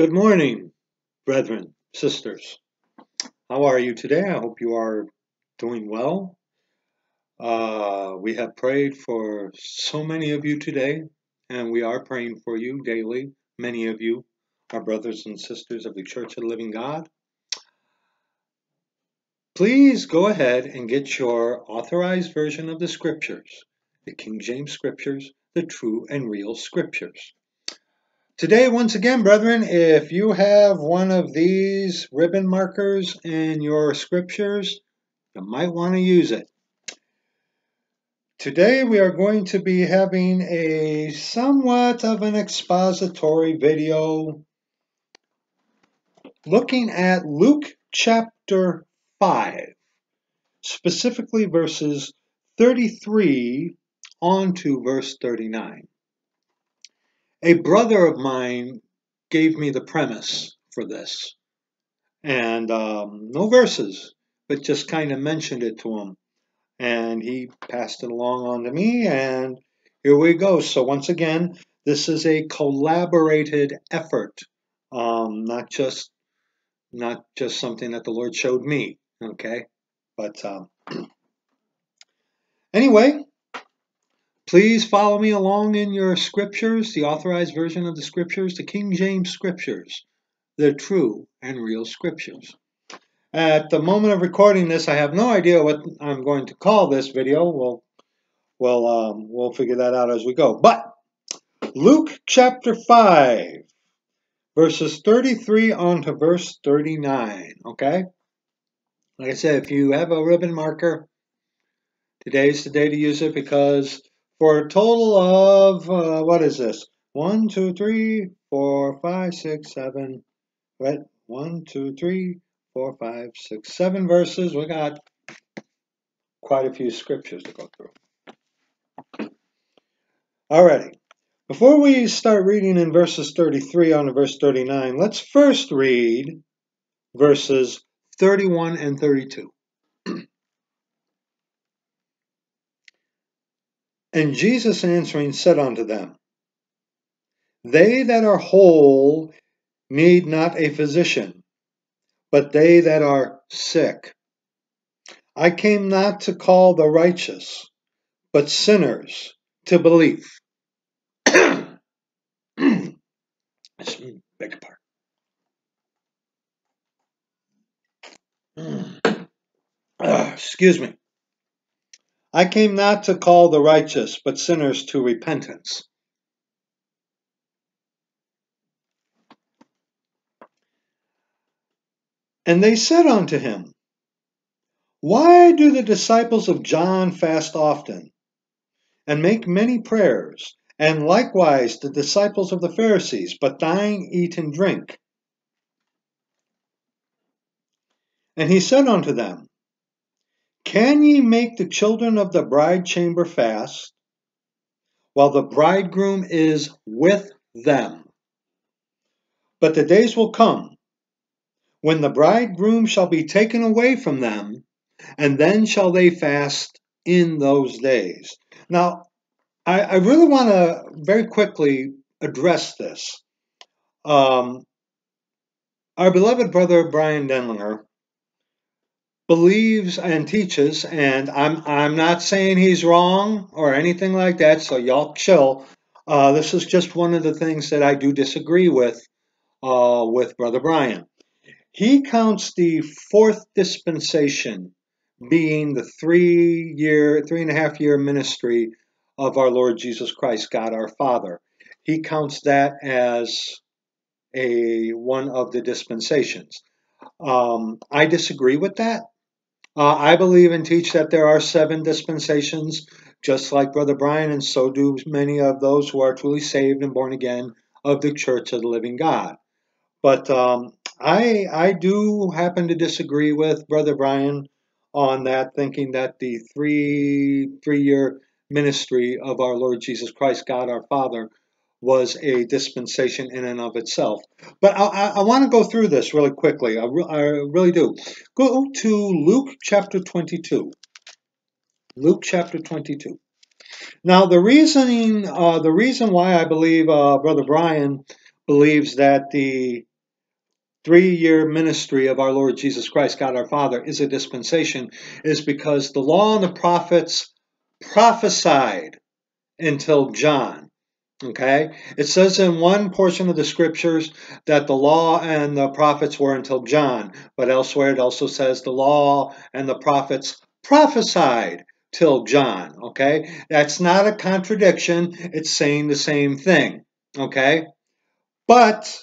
Good morning, brethren, sisters. How are you today? I hope you are doing well. Uh, we have prayed for so many of you today, and we are praying for you daily. Many of you are brothers and sisters of the Church of the Living God. Please go ahead and get your authorized version of the Scriptures, the King James Scriptures, the true and real Scriptures. Today, once again, brethren, if you have one of these ribbon markers in your scriptures, you might want to use it. Today, we are going to be having a somewhat of an expository video looking at Luke chapter 5, specifically verses 33 on to verse 39 a brother of mine gave me the premise for this. And um, no verses, but just kind of mentioned it to him. And he passed it along on to me, and here we go. So, once again, this is a collaborated effort, um, not just not just something that the Lord showed me. Okay, but um, anyway, Please follow me along in your scriptures, the authorized version of the scriptures, the King James scriptures, the true and real scriptures. At the moment of recording this, I have no idea what I'm going to call this video. We'll, we'll, um, we'll figure that out as we go. But Luke chapter 5, verses 33 on to verse 39, okay? Like I said, if you have a ribbon marker, today's the day to use it because for a total of, uh, what is this? One, two, three, four, five, six, seven, right? One, two, three, four, five, six, seven verses. We got quite a few scriptures to go through. Alrighty. Before we start reading in verses 33 on to verse 39, let's first read verses 31 and 32. And Jesus answering said unto them, They that are whole need not a physician, but they that are sick. I came not to call the righteous, but sinners to belief. Beg pardon. Uh, excuse me. I came not to call the righteous, but sinners to repentance. And they said unto him, Why do the disciples of John fast often, and make many prayers, and likewise the disciples of the Pharisees, but thine eat and drink? And he said unto them, can ye make the children of the bride chamber fast while the bridegroom is with them? But the days will come when the bridegroom shall be taken away from them, and then shall they fast in those days. Now, I, I really want to very quickly address this. Um, our beloved brother Bryan Denlinger believes and teaches, and I'm I'm not saying he's wrong or anything like that. So y'all chill. Uh, this is just one of the things that I do disagree with uh, with Brother Bryan. He counts the fourth dispensation being the three year, three and a half year ministry of our Lord Jesus Christ, God our Father. He counts that as a one of the dispensations. Um, I disagree with that. Uh, I believe and teach that there are seven dispensations, just like Brother Bryan, and so do many of those who are truly saved and born again of the Church of the Living God. But um, I I do happen to disagree with Brother Bryan on that, thinking that the three three year ministry of our Lord Jesus Christ, God our Father, was a dispensation in and of itself. But I, I, I want to go through this really quickly. I, re- I really do. Go to Luke chapter 22. Luke chapter 22. Now, the reasoning, uh, the reason why I believe uh, Brother Bryan believes that the three year ministry of our Lord Jesus Christ, God our Father, is a dispensation, is because the law and the prophets prophesied until John. Okay? It says in one portion of the scriptures that the law and the prophets were until John, but elsewhere it also says the law and the prophets prophesied till John. Okay? That's not a contradiction, it's saying the same thing. Okay? But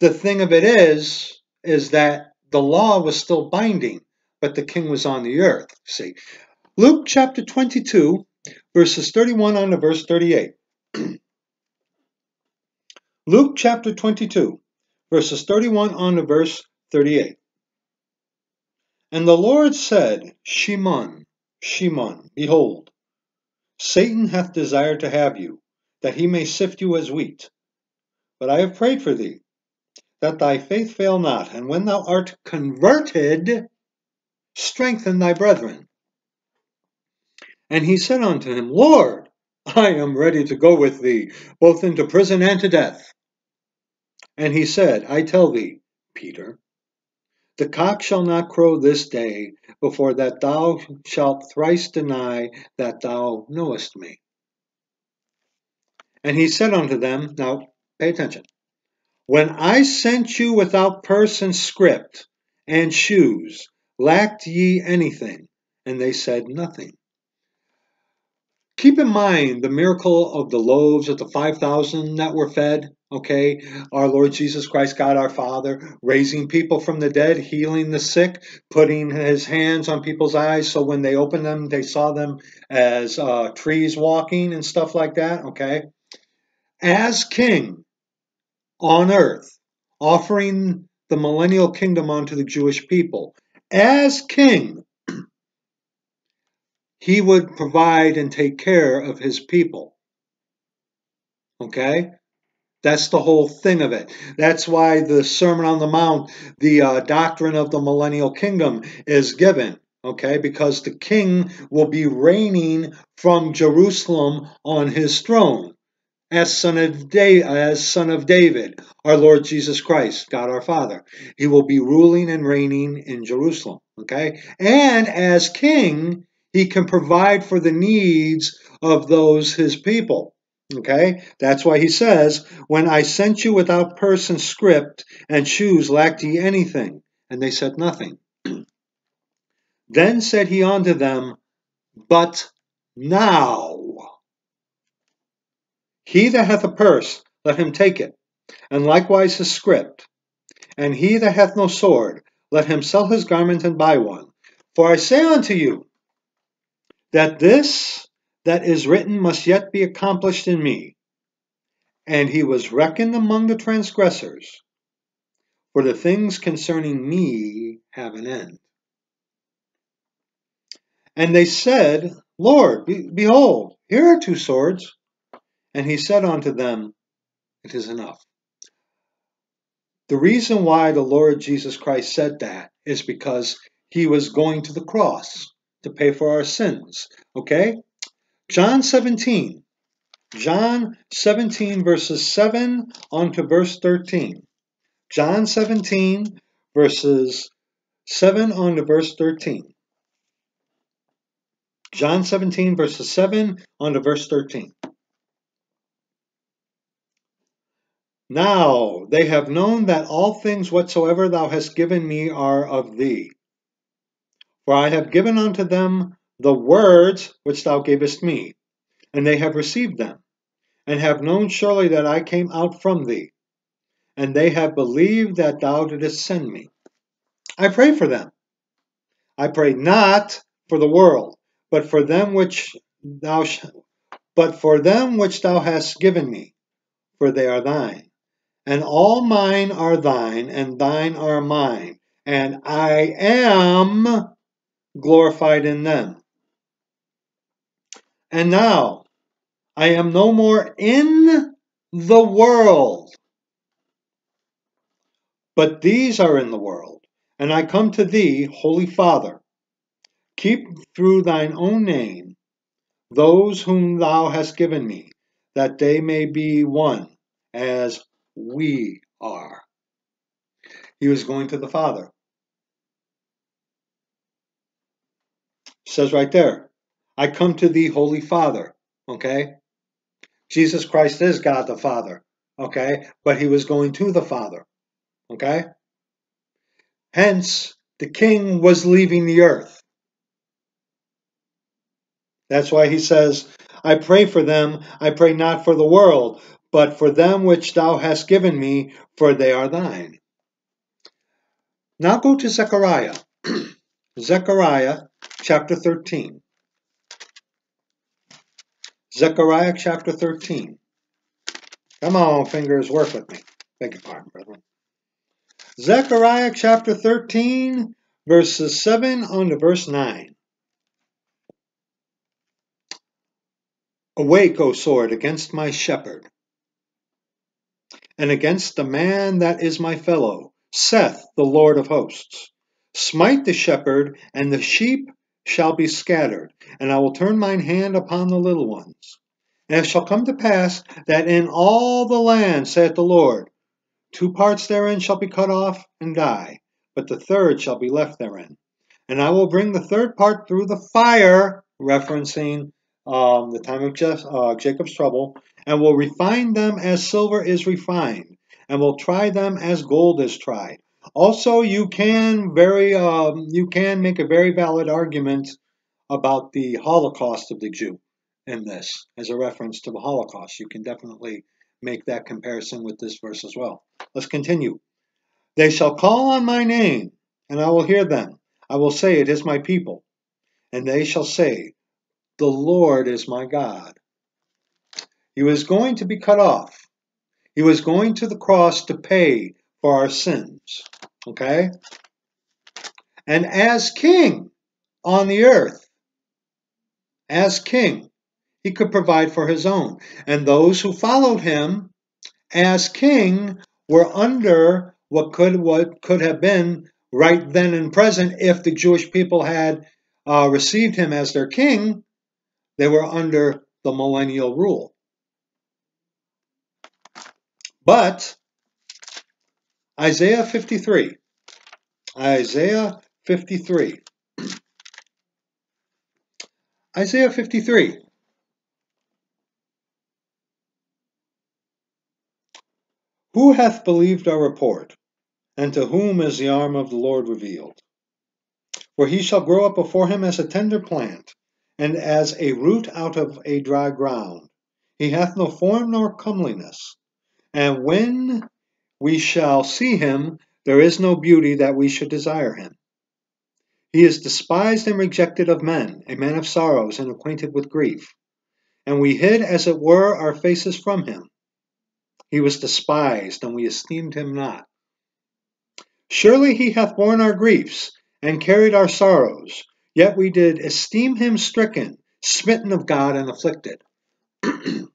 the thing of it is, is that the law was still binding, but the king was on the earth. See, Luke chapter 22, verses 31 on to verse 38. Luke chapter 22, verses 31 on to verse 38. And the Lord said, Shimon, Shimon, behold, Satan hath desired to have you, that he may sift you as wheat. But I have prayed for thee, that thy faith fail not, and when thou art converted, strengthen thy brethren. And he said unto him, Lord, I am ready to go with thee, both into prison and to death. And he said, I tell thee, Peter, the cock shall not crow this day before that thou shalt thrice deny that thou knowest me. And he said unto them, Now pay attention. When I sent you without purse and script and shoes, lacked ye anything? And they said, Nothing. Keep in mind the miracle of the loaves of the 5,000 that were fed. Okay, our Lord Jesus Christ, God our Father, raising people from the dead, healing the sick, putting his hands on people's eyes so when they opened them, they saw them as uh, trees walking and stuff like that. Okay, as king on earth, offering the millennial kingdom onto the Jewish people. As king, he would provide and take care of his people. Okay? That's the whole thing of it. That's why the Sermon on the Mount, the uh, doctrine of the millennial kingdom, is given. Okay? Because the king will be reigning from Jerusalem on his throne as son of da- as son of David, our Lord Jesus Christ, God our Father. He will be ruling and reigning in Jerusalem. Okay? And as king, he can provide for the needs of those his people. Okay? That's why he says, When I sent you without purse and script and shoes, lacked ye anything? And they said nothing. then said he unto them, But now he that hath a purse, let him take it, and likewise his script. And he that hath no sword, let him sell his garment and buy one. For I say unto you, that this that is written must yet be accomplished in me. And he was reckoned among the transgressors, for the things concerning me have an end. And they said, Lord, be- behold, here are two swords. And he said unto them, It is enough. The reason why the Lord Jesus Christ said that is because he was going to the cross to pay for our sins. Okay? John 17. John 17, verses 7 on to verse 13. John 17, verses 7 on to verse 13. John 17, verses 7 on to verse 13. Now they have known that all things whatsoever thou hast given me are of thee. For I have given unto them the words which thou gavest me, and they have received them, and have known surely that I came out from thee, and they have believed that thou didst send me. I pray for them. I pray not for the world, but for them which thou but for them which thou hast given me, for they are thine. And all mine are thine, and thine are mine, and I am glorified in them. And now I am no more in the world, but these are in the world. And I come to thee, Holy Father. Keep through thine own name those whom thou hast given me, that they may be one, as we are. He was going to the Father. Says right there, I come to thee, Holy Father. Okay? Jesus Christ is God the Father. Okay? But he was going to the Father. Okay? Hence, the king was leaving the earth. That's why he says, I pray for them, I pray not for the world, but for them which thou hast given me, for they are thine. Now go to Zechariah. Zechariah chapter 13. Zechariah chapter 13. Come on, fingers, work with me. Beg your pardon, brethren. Zechariah chapter 13, verses 7 on to verse 9. Awake, O sword, against my shepherd, and against the man that is my fellow, saith the Lord of hosts. Smite the shepherd, and the sheep shall be scattered, and I will turn mine hand upon the little ones. And it shall come to pass that in all the land, saith the Lord, two parts therein shall be cut off and die, but the third shall be left therein. And I will bring the third part through the fire, referencing um, the time of Je- uh, Jacob's trouble, and will refine them as silver is refined, and will try them as gold is tried. Also, you can very um, you can make a very valid argument about the Holocaust of the Jew in this as a reference to the Holocaust. You can definitely make that comparison with this verse as well. Let's continue. They shall call on my name, and I will hear them. I will say, It is my people. And they shall say, The Lord is my God. He was going to be cut off. He was going to the cross to pay for our sins. Okay? And as king on the earth, as king, he could provide for his own. And those who followed him as king were under what could what could have been right then and present if the Jewish people had uh, received him as their king, they were under the millennial rule. But Isaiah 53, Isaiah 53, Isaiah 53. Who hath believed our report? And to whom is the arm of the Lord revealed? For he shall grow up before him as a tender plant, and as a root out of a dry ground. He hath no form nor comeliness. And when we shall see him, there is no beauty that we should desire him. He is despised and rejected of men, a man of sorrows and acquainted with grief. And we hid, as it were, our faces from him. He was despised, and we esteemed him not. Surely he hath borne our griefs, and carried our sorrows, yet we did esteem him stricken, smitten of God, and afflicted.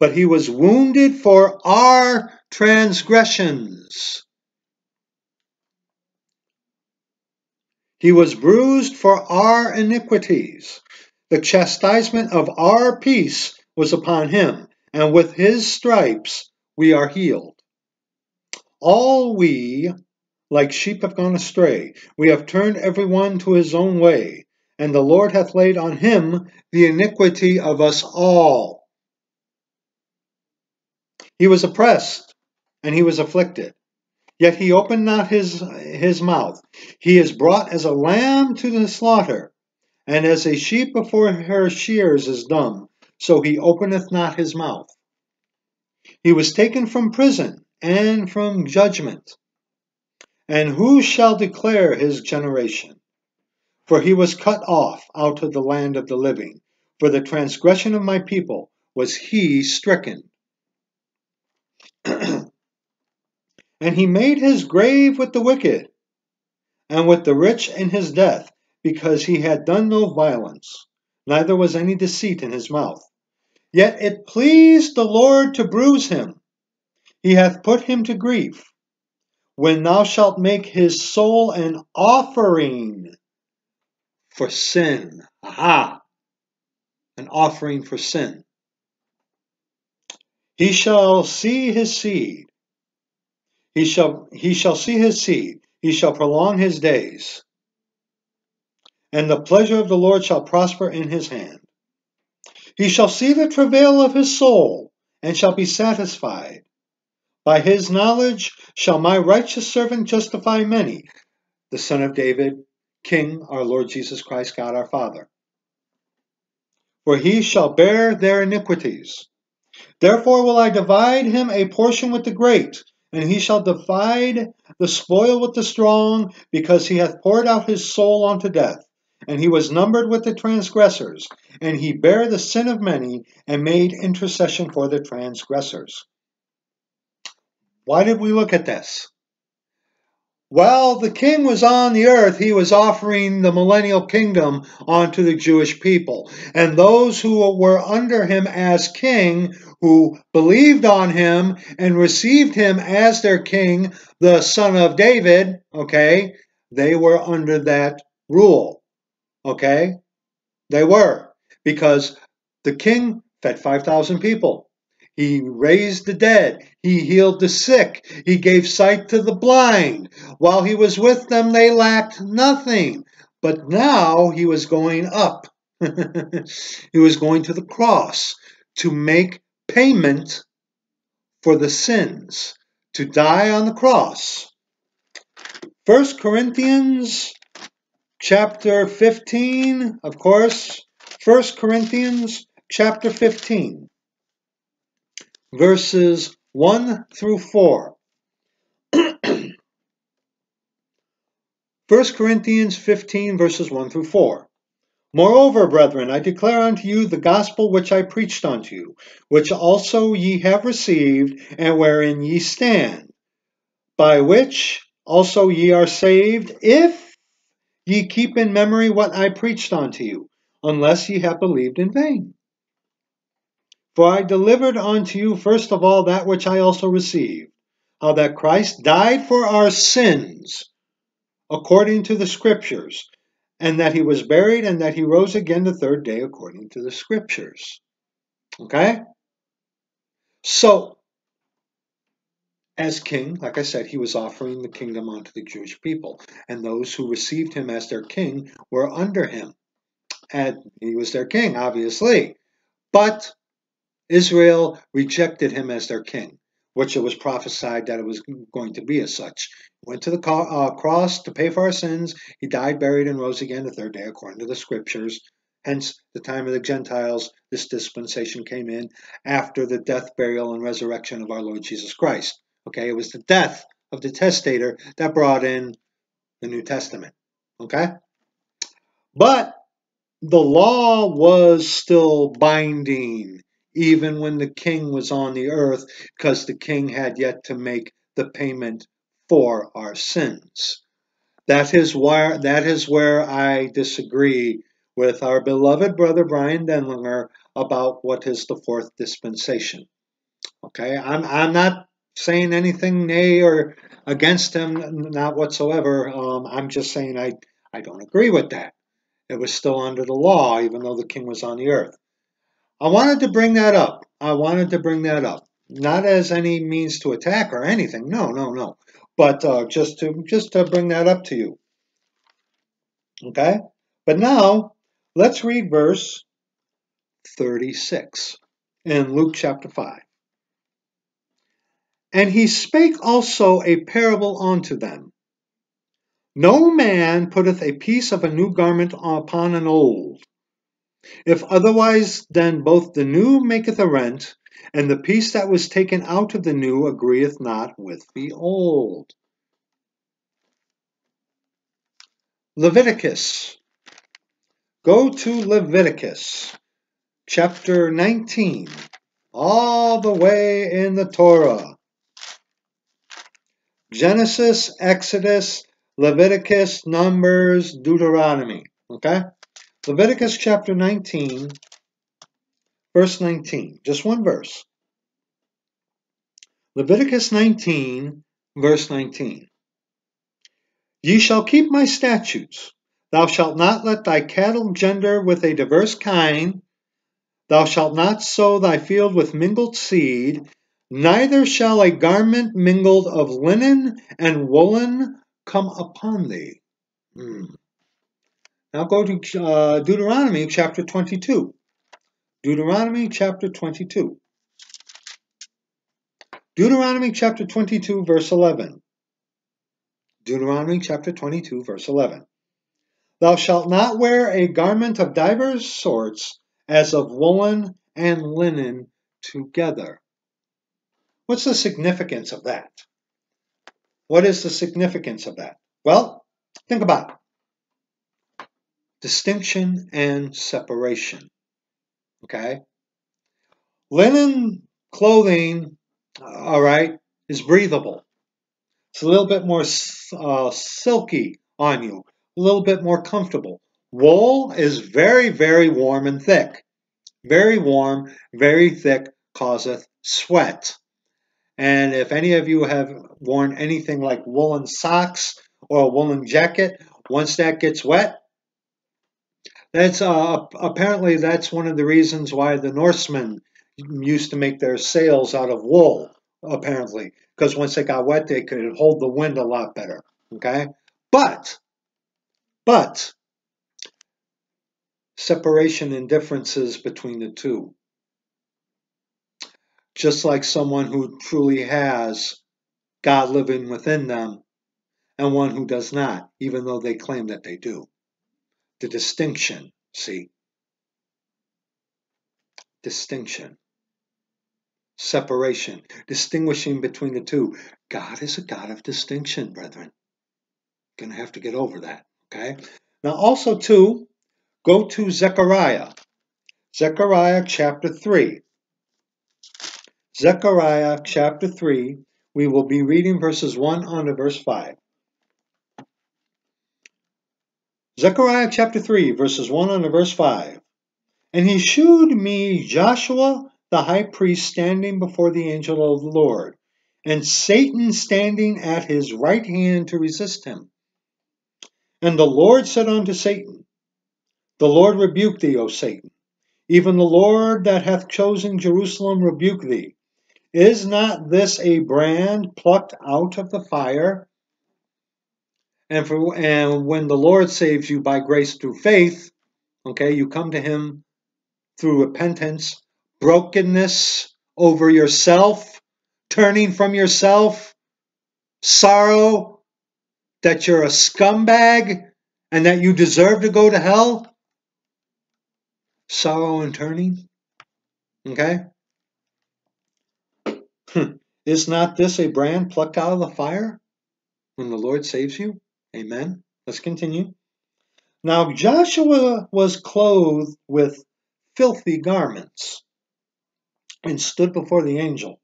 but he was wounded for our transgressions. He was bruised for our iniquities. The chastisement of our peace was upon him, and with his stripes we are healed. All we, like sheep, have gone astray. We have turned every one to his own way, and the Lord hath laid on him the iniquity of us all. He was oppressed, and he was afflicted. Yet he opened not his, his mouth. He is brought as a lamb to the slaughter, and as a sheep before her shears is dumb, so he openeth not his mouth. He was taken from prison and from judgment. And who shall declare his generation? For he was cut off out of the land of the living. For the transgression of my people was he stricken. and he made his grave with the wicked, and with the rich in his death, because he had done no violence, neither was any deceit in his mouth. Yet it pleased the Lord to bruise him. He hath put him to grief. When thou shalt make his soul an offering for sin. Aha! An offering for sin. He shall see his seed. He shall, he shall see his seed, he shall prolong his days, and the pleasure of the Lord shall prosper in his hand. He shall see the travail of his soul, and shall be satisfied. By his knowledge shall my righteous servant justify many, the Son of David, King, our Lord Jesus Christ, God our Father. For he shall bear their iniquities. Therefore will I divide him a portion with the great, and he shall divide the spoil with the strong, because he hath poured out his soul unto death. And he was numbered with the transgressors, and he bare the sin of many, and made intercession for the transgressors. Why did we look at this? While the king was on the earth, he was offering the millennial kingdom onto the Jewish people. And those who were under him as king, who believed on him and received him as their king, the son of David, okay, they were under that rule. Okay? They were. Because the king fed 5,000 people. He raised the dead. He healed the sick. He gave sight to the blind. While he was with them, they lacked nothing. But now he was going up. he was going to the cross to make payment for the sins, to die on the cross. 1 Corinthians chapter 15, of course, 1 Corinthians chapter 15 verses 1 through 4. 1 Corinthians 15, verses 1 through 4. Moreover, brethren, I declare unto you the gospel which I preached unto you, which also ye have received, and wherein ye stand, by which also ye are saved, if ye keep in memory what I preached unto you, unless ye have believed in vain. For I delivered unto you first of all that which I also received, how that Christ died for our sins, according to the Scriptures, and that he was buried, and that he rose again the third day, according to the Scriptures. Okay? So, as king, like I said, he was offering the kingdom unto the Jewish people, and those who received him as their king were under him. And he was their king, obviously. But Israel rejected him as their king, which it was prophesied that it was going to be as such. Went to the uh, cross to pay for our sins. He died, buried, and rose again the third day, according to the scriptures. Hence, the time of the Gentiles, this dispensation came in after the death, burial, and resurrection of our Lord Jesus Christ. Okay, it was the death of the testator that brought in the New Testament. Okay? But the law was still binding even when the king was on the earth, because the king had yet to make the payment for our sins. That is where that is where I disagree with our beloved brother Bryan Denlinger about what is the fourth dispensation. Okay, I'm I'm not saying anything nay or against him, not whatsoever. Um, I'm just saying I I don't agree with that. It was still under the law, even though the king was on the earth. I wanted to bring that up. I wanted to bring that up, not as any means to attack or anything. No, no, no. But uh, just to just to bring that up to you. Okay. But now let's read verse 36 in Luke chapter 5. And he spake also a parable unto them. No man putteth a piece of a new garment upon an old, if otherwise, then both the new maketh a rent, and the piece that was taken out of the new agreeth not with the old. Leviticus. Go to Leviticus chapter 19, all the way in the Torah. Genesis, Exodus, Leviticus, Numbers, Deuteronomy. Okay? Leviticus chapter 19, verse 19. Just one verse. Leviticus 19, verse 19. Ye shall keep my statutes. Thou shalt not let thy cattle gender with a diverse kind. Thou shalt not sow thy field with mingled seed. Neither shall a garment mingled of linen and woolen come upon thee. Hmm. Now go to uh, Deuteronomy chapter 22. Deuteronomy chapter 22. Deuteronomy chapter 22, verse 11. Deuteronomy chapter 22, verse 11. Thou shalt not wear a garment of divers sorts, as of woolen and linen together. What's the significance of that? What is the significance of that? Well, think about it. Distinction and separation. Okay? Linen clothing, all right, is breathable. It's a little bit more uh, silky on you, a little bit more comfortable. Wool is very, very warm and thick. Very warm, very thick, causeth sweat. And if any of you have worn anything like woolen socks or a woolen jacket, once that gets wet, that's uh, apparently that's one of the reasons why the Norsemen used to make their sails out of wool. Apparently, because once they got wet, they could hold the wind a lot better. Okay, but but separation and differences between the two just like someone who truly has God living within them and one who does not, even though they claim that they do. The distinction, see? Distinction. Separation. Distinguishing between the two. God is a God of distinction, brethren. Gonna have to get over that, okay? Now, also, too, go to Zechariah. Zechariah chapter 3. Zechariah chapter 3, we will be reading verses 1 on to verse 5. Zechariah chapter 3, verses 1 on verse 5. And he shewed me Joshua the high priest standing before the angel of the Lord, and Satan standing at his right hand to resist him. And the Lord said unto Satan, The Lord rebuke thee, O Satan. Even the Lord that hath chosen Jerusalem rebuke thee. Is not this a brand plucked out of the fire? And for and when the Lord saves you by grace through faith, okay, you come to him through repentance, brokenness over yourself, turning from yourself, sorrow that you're a scumbag and that you deserve to go to hell. Sorrow and turning. Okay? Hmm. Is not this a brand plucked out of the fire when the Lord saves you? Amen. Let's continue. Now Joshua was clothed with filthy garments and stood before the angel.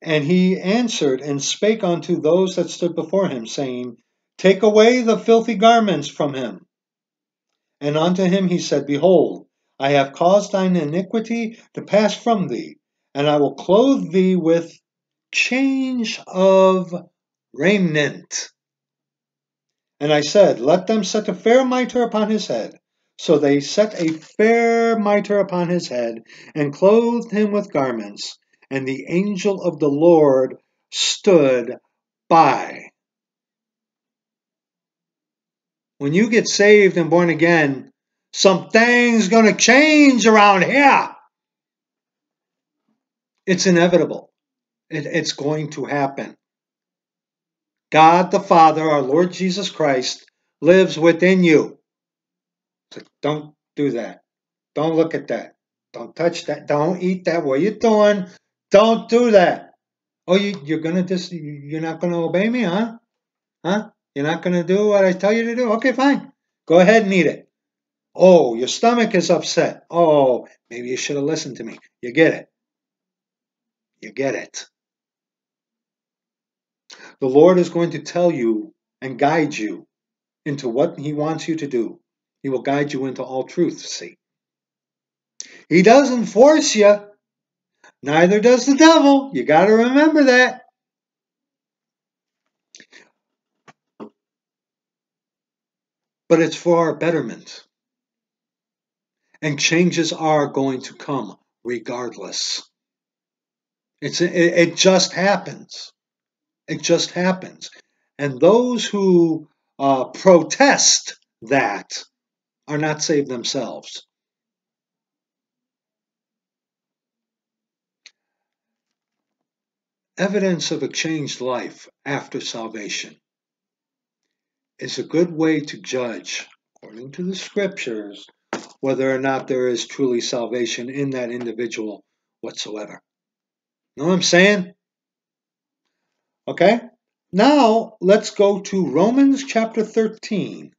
And he answered and spake unto those that stood before him, saying, Take away the filthy garments from him. And unto him he said, Behold, I have caused thine iniquity to pass from thee, and I will clothe thee with change of raiment. And I said, Let them set a fair mitre upon his head. So they set a fair mitre upon his head, and clothed him with garments. And the angel of the Lord stood by. When you get saved and born again, something's going to change around here. It's inevitable. It, it's going to happen. God the Father, our Lord Jesus Christ, lives within you. So don't do that. Don't look at that. Don't touch that. Don't eat that. What are you doing? Don't do that. Oh, you, you're gonna just you're not gonna obey me, huh? Huh? You're not gonna do what I tell you to do? Okay, fine. Go ahead and eat it. Oh, your stomach is upset. Oh, maybe you should have listened to me. You get it. You get it. The Lord is going to tell you and guide you into what He wants you to do. He will guide you into all truth, see. He doesn't force you. Neither does the devil. You got to remember that. But it's for our betterment. And changes are going to come regardless. It's it, it just happens. It just happens. And those who uh, protest that are not saved themselves. Evidence of a changed life after salvation is a good way to judge, according to the scriptures, whether or not there is truly salvation in that individual whatsoever. Know what I'm saying? Okay? Now, let's go to Romans chapter 13.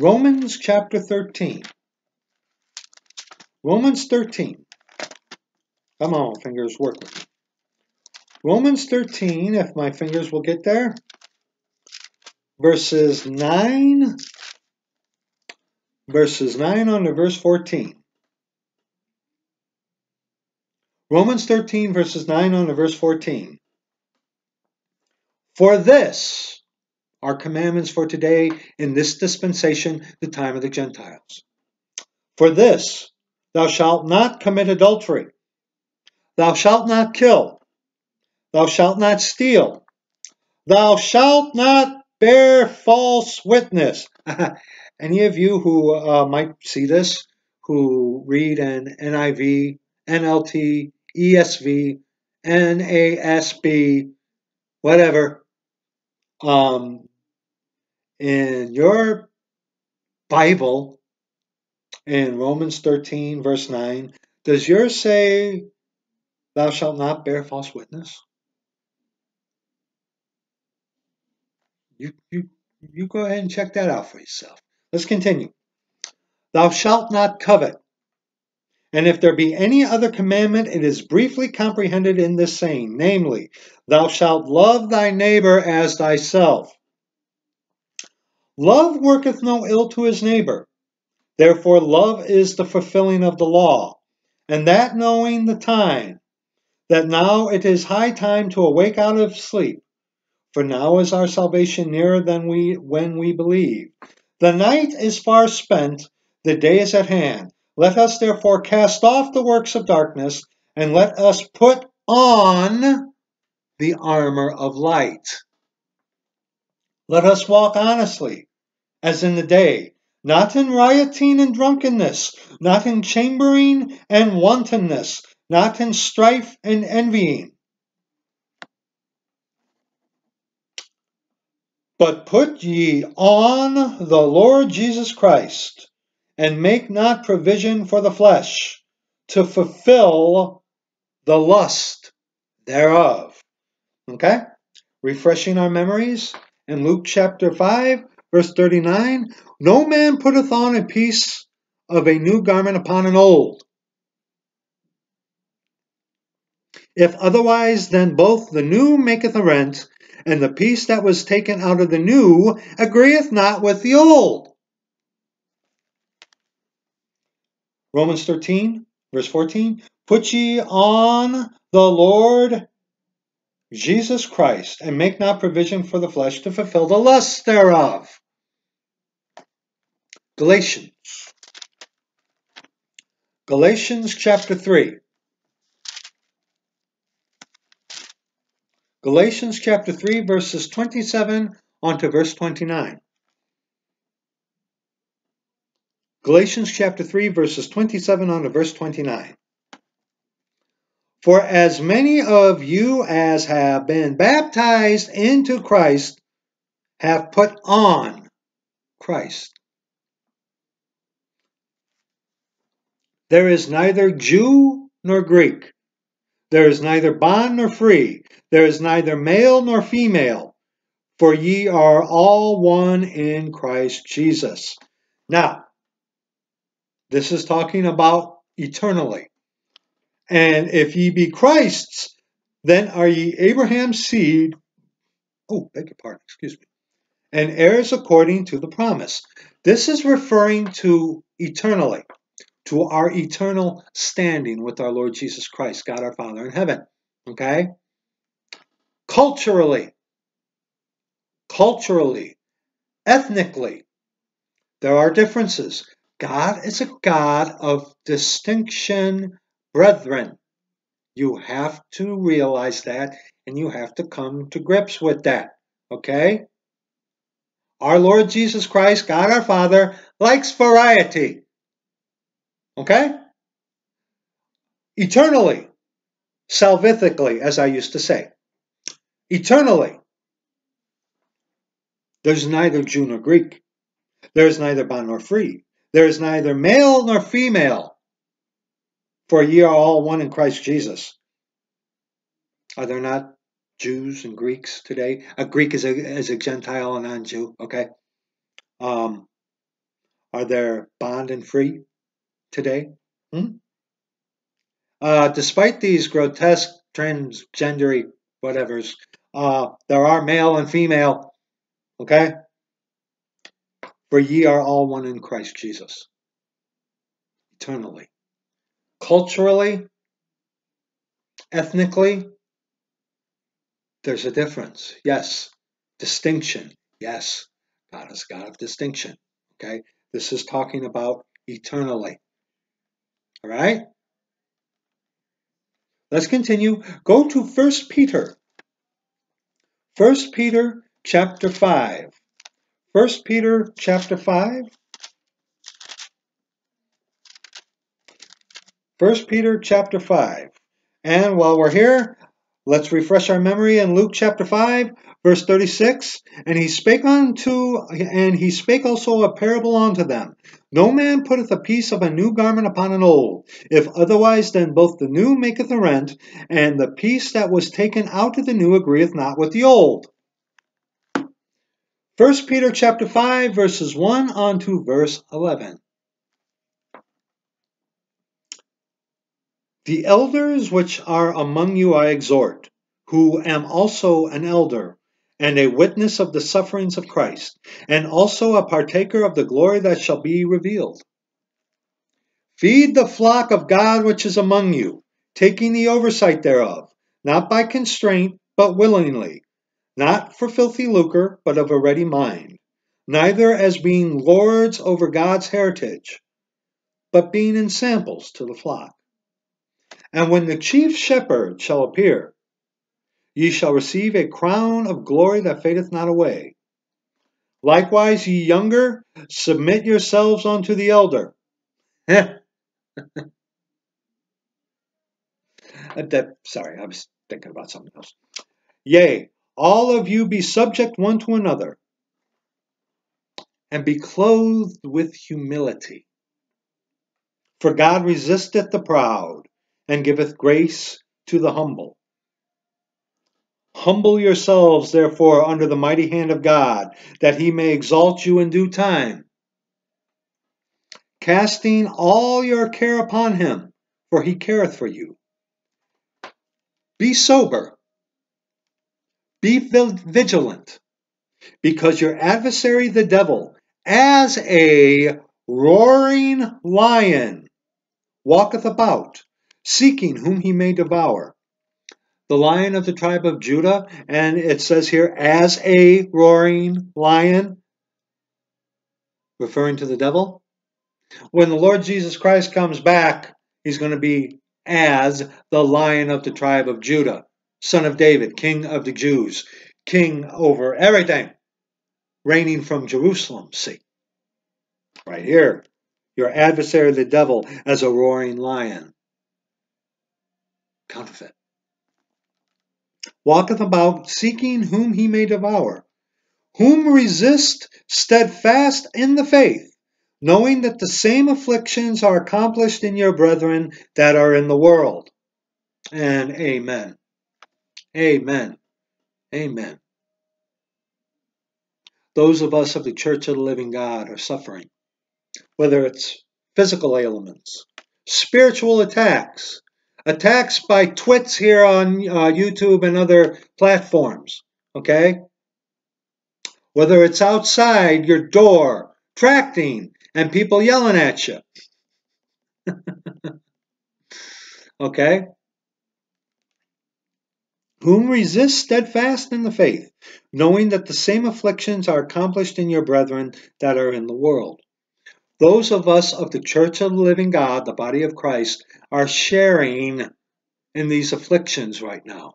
Romans chapter 13. Romans 13. Come on, fingers, work with me. Romans 13, if my fingers will get there, verses 9, verses 9 on to verse 14. Romans 13, verses 9 on to verse 14. For this are commandments for today in this dispensation, the time of the Gentiles. For this, thou shalt not commit adultery, thou shalt not kill, Thou shalt not steal. Thou shalt not bear false witness. Any of you who uh, might see this, who read an NIV, NLT, ESV, NASB, whatever, um, in your Bible, in Romans 13, verse 9, does yours say, Thou shalt not bear false witness? You, you, you go ahead and check that out for yourself. Let's continue. Thou shalt not covet. And if there be any other commandment, it is briefly comprehended in this saying, namely, Thou shalt love thy neighbor as thyself. Love worketh no ill to his neighbor. Therefore, love is the fulfilling of the law, and that knowing the time, that now it is high time to awake out of sleep, for now is our salvation nearer than we when we believe. The night is far spent, the day is at hand. Let us therefore cast off the works of darkness, and let us put on the armor of light. Let us walk honestly, as in the day, not in rioting and drunkenness, not in chambering and wantonness, not in strife and envying But put ye on the Lord Jesus Christ, and make not provision for the flesh to fulfill the lust thereof. Okay? Refreshing our memories in Luke chapter 5, verse 39 No man putteth on a piece of a new garment upon an old. If otherwise, then both the new maketh a rent, and the piece that was taken out of the new agreeth not with the old. Romans 13, verse 14 Put ye on the Lord Jesus Christ, and make not provision for the flesh to fulfill the lusts thereof. Galatians. Galatians chapter 3. Galatians chapter 3, verses 27 on to verse 29. Galatians chapter 3, verses 27 on to verse 29. For as many of you as have been baptized into Christ have put on Christ. There is neither Jew nor Greek. There is neither bond nor free. There is neither male nor female, for ye are all one in Christ Jesus. Now, this is talking about eternally. And if ye be Christ's, then are ye Abraham's seed. Oh, beg your pardon, excuse me. And heirs according to the promise. This is referring to eternally, to our eternal standing with our Lord Jesus Christ, God our Father in heaven. Okay? culturally, culturally, ethnically, there are differences. God is a God of distinction, brethren. You have to realize that and you have to come to grips with that. Okay? Our Lord Jesus Christ, God our Father, likes variety. Okay? Eternally, salvifically, as I used to say. Eternally. There's neither Jew nor Greek. There is neither bond nor free. There is neither male nor female. For ye are all one in Christ Jesus. Are there not Jews and Greeks today? A Greek is a, is a Gentile and non-Jew, okay? Um, are there bond and free today? Hmm? Uh, despite these grotesque transgendery whatevers, uh, there are male and female, okay? For ye are all one in Christ Jesus, eternally. Culturally, ethnically, there's a difference. Yes. Distinction. Yes. God is God of distinction. Okay. This is talking about eternally. All right. Let's continue. Go to First Peter. First Peter chapter 5. First Peter chapter 5. First Peter chapter 5. And while we're here, Let's refresh our memory in Luke chapter 5, verse 36. And he spake unto, and he spake also a parable unto them. No man putteth a piece of a new garment upon an old. If otherwise, then both the new maketh a rent, and the piece that was taken out of the new agreeth not with the old. 1 Peter chapter 5, verses 1 on to verse 11. The elders which are among you I exhort, who am also an elder, and a witness of the sufferings of Christ, and also a partaker of the glory that shall be revealed. Feed the flock of God which is among you, taking the oversight thereof, not by constraint, but willingly, not for filthy lucre, but of a ready mind, neither as being lords over God's heritage, but being ensamples to the flock. And when the chief shepherd shall appear, ye shall receive a crown of glory that fadeth not away. Likewise, ye younger, submit yourselves unto the elder. that, sorry, I was thinking about something else. Yea, all of you be subject one to another, and be clothed with humility. For God resisteth the proud, and giveth grace to the humble. Humble yourselves, therefore, under the mighty hand of God, that he may exalt you in due time. Casting all your care upon him, for he careth for you. Be sober. Be vigilant, because your adversary, the devil, as a roaring lion, walketh about seeking whom he may devour. The lion of the tribe of Judah, and it says here, as a roaring lion, referring to the devil. When the Lord Jesus Christ comes back, he's going to be as the lion of the tribe of Judah, son of David, king of the Jews, king over everything, reigning from Jerusalem. See, right here, your adversary, the devil, as a roaring lion counterfeit. Walketh about seeking whom he may devour, whom resist steadfast in the faith, knowing that the same afflictions are accomplished in your brethren that are in the world. And amen. Amen. Amen. Those of us of the Church of the Living God are suffering, whether it's physical ailments, spiritual attacks, attacks by twits here on uh, YouTube and other platforms, okay? Whether it's outside your door, tracting, and people yelling at you. okay? Whom resist steadfast in the faith, knowing that the same afflictions are accomplished in your brethren that are in the world. Those of us of the Church of the Living God, the body of Christ, are sharing in these afflictions right now.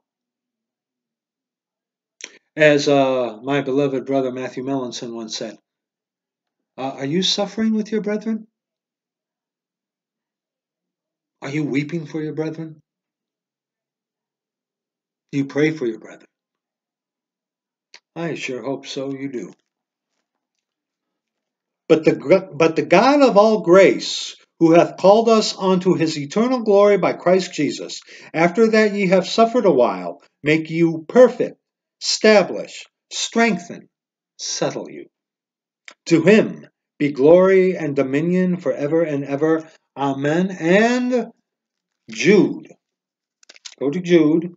As uh, my beloved brother Matthew Melanson once said, uh, Are you suffering with your brethren? Are you weeping for your brethren? Do you pray for your brethren? I sure hope so, you do. But the, but the God of all grace, who hath called us unto his eternal glory by Christ Jesus, after that ye have suffered a while, make you perfect, establish, strengthen, settle you. To him be glory and dominion forever and ever. Amen. And Jude. Go to Jude,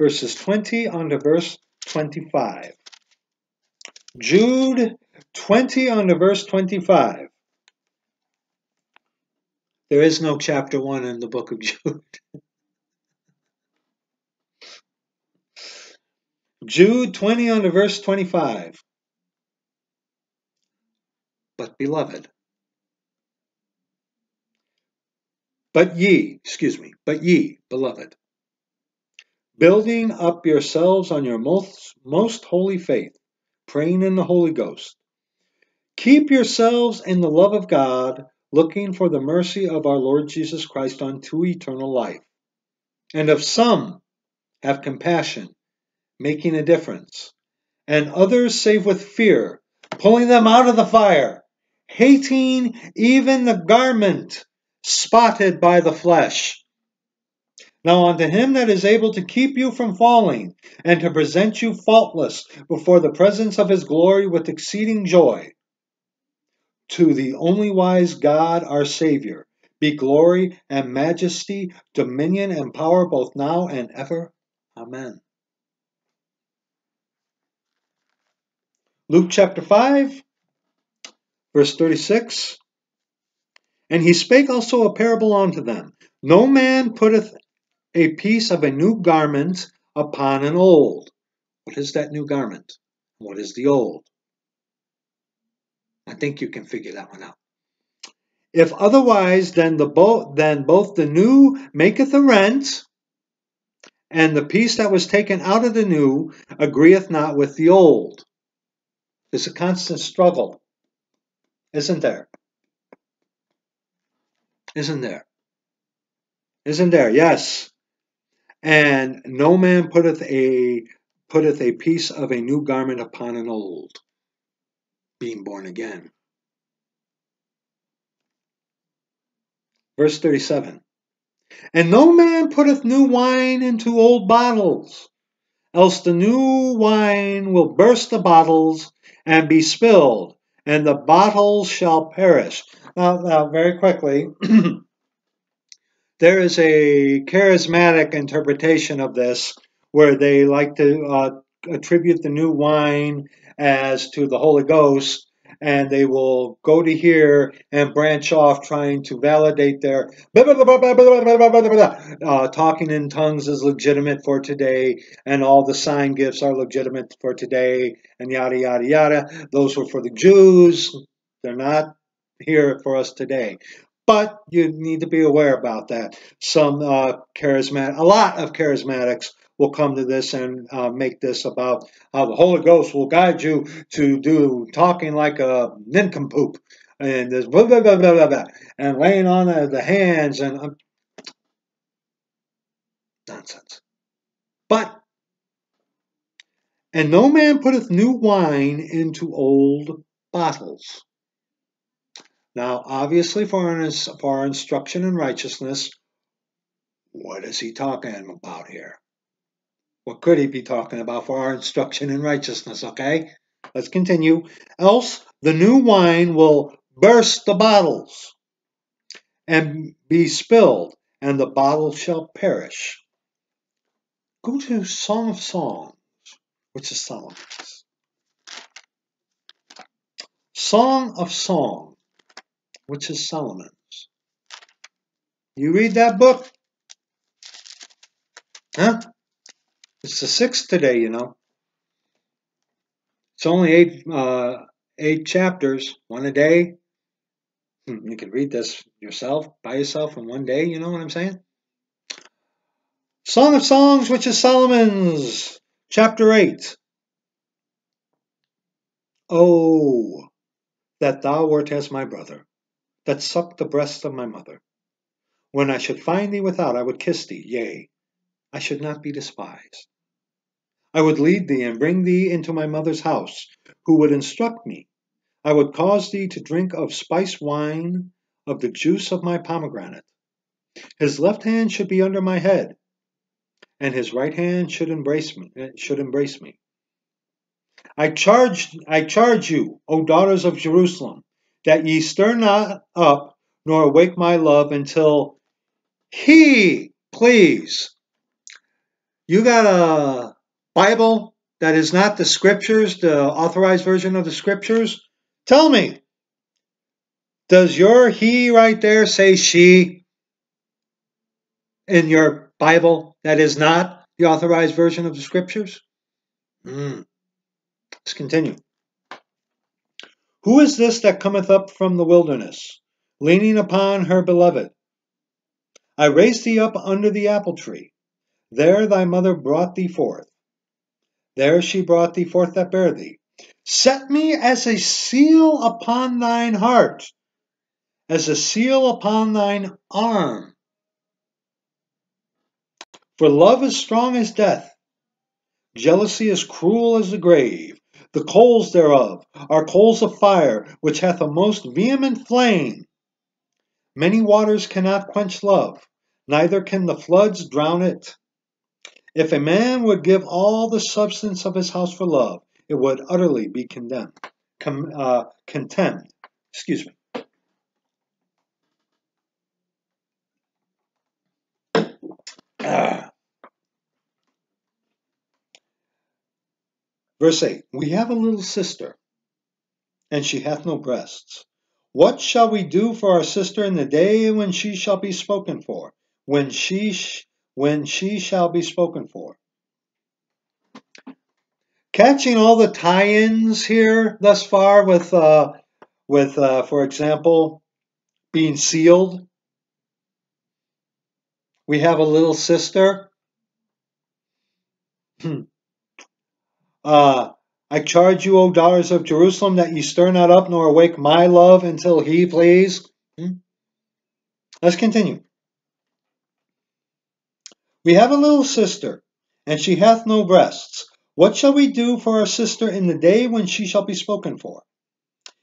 verses 20 on to verse 25. Jude 20 on to verse 25. There is no chapter 1 in the book of Jude. Jude 20 on to verse 25. But beloved, but ye, excuse me, but ye, beloved, building up yourselves on your most, most holy faith, praying in the Holy Ghost. Keep yourselves in the love of God, looking for the mercy of our Lord Jesus Christ unto eternal life. And of some have compassion, making a difference, and others save with fear, pulling them out of the fire, hating even the garment spotted by the flesh. Now unto him that is able to keep you from falling, and to present you faultless before the presence of his glory with exceeding joy, to the only wise God our Savior, be glory and majesty, dominion and power both now and ever. Amen. Luke chapter 5, verse 36. And he spake also a parable unto them No man putteth a piece of a new garment upon an old. What is that new garment? What is the old? I think you can figure that one out. If otherwise, then the bo- then both the new maketh a rent, and the piece that was taken out of the new agreeth not with the old. There's a constant struggle, isn't there? Isn't there? Isn't there? Yes. And no man putteth a putteth a piece of a new garment upon an old, being born again. Verse 37 And no man putteth new wine into old bottles, else the new wine will burst the bottles and be spilled, and the bottles shall perish. Now, now very quickly, there is a charismatic interpretation of this where they like to uh, attribute the new wine as to the Holy Ghost, and they will go to here and branch off trying to validate their uh, talking in tongues is legitimate for today, and all the sign gifts are legitimate for today, and yada yada yada. Those were for the Jews. They're not here for us today. But you need to be aware about that. Some uh, charismatic, a lot of charismatics will come to this and uh, make this about how the Holy Ghost will guide you to do talking like a nincompoop and this blah, blah, blah, blah, blah, and laying on the, the hands and uh, nonsense. But and no man putteth new wine into old bottles. Now, obviously, for our, instruction in righteousness, what is he talking about here? What could he be talking about for our instruction in righteousness? Okay, let's continue. Else the new wine will burst the bottles and be spilled, and the bottle shall perish. Go to Song of Songs, which is Solomon's. Song of Songs which is Solomon's. You read that book? Huh? It's the sixth today, you know. It's only eight uh, eight chapters, one a day. Hmm, you can read this yourself, by yourself, in one day. You know what I'm saying? Song of Songs, which is Solomon's, chapter 8. Oh, that thou wert as my brother, that sucked the breast of my mother. When I should find thee without, I would kiss thee, yea, I should not be despised. I would lead thee and bring thee into my mother's house, who would instruct me. I would cause thee to drink of spiced wine, of the juice of my pomegranate. His left hand should be under my head, and his right hand should embrace me. Eh, should embrace me. I charge, I charge you, O daughters of Jerusalem, that ye stir not up nor awake my love until he please. You got a Bible that is not the scriptures, the authorized version of the scriptures? Tell me, does your he right there say she in your Bible that is not the authorized version of the scriptures? Mm. Let's continue. Who is this that cometh up from the wilderness, leaning upon her beloved? I raised thee up under the apple tree. There thy mother brought thee forth. There she brought thee forth that bare thee. Set me as a seal upon thine heart, as a seal upon thine arm. For love is strong as death, jealousy is cruel as the grave. The coals thereof are coals of fire, which hath a most vehement flame. Many waters cannot quench love, neither can the floods drown it. If a man would give all the substance of his house for love, it would utterly be condemned, com, uh, contemned. Excuse me. Ah. Verse 8 We have a little sister, and she hath no breasts. What shall we do for our sister in the day when she shall be spoken for? When she, sh- when she shall be spoken for. Catching all the tie-ins here thus far with, uh, with uh, for example, being sealed. We have a little sister. Hmm. Uh, I charge you, O daughters of Jerusalem, that ye stir not up nor awake my love until he please. Hmm? Let's continue. We have a little sister, and she hath no breasts. What shall we do for our sister in the day when she shall be spoken for?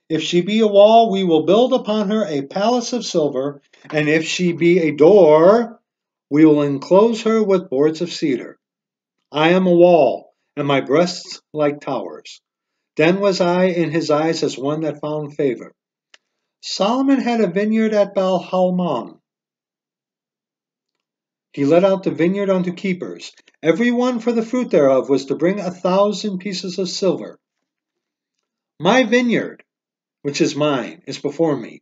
If she be a wall, we will build upon her a palace of silver, and if she be a door, we will enclose her with boards of cedar. I am a wall, and my breasts like towers. Then was I in his eyes as one that found favor. Solomon had a vineyard at Baalhamon, he let out the vineyard unto keepers. Every one for the fruit thereof was to bring a thousand pieces of silver. My vineyard, which is mine, is before me.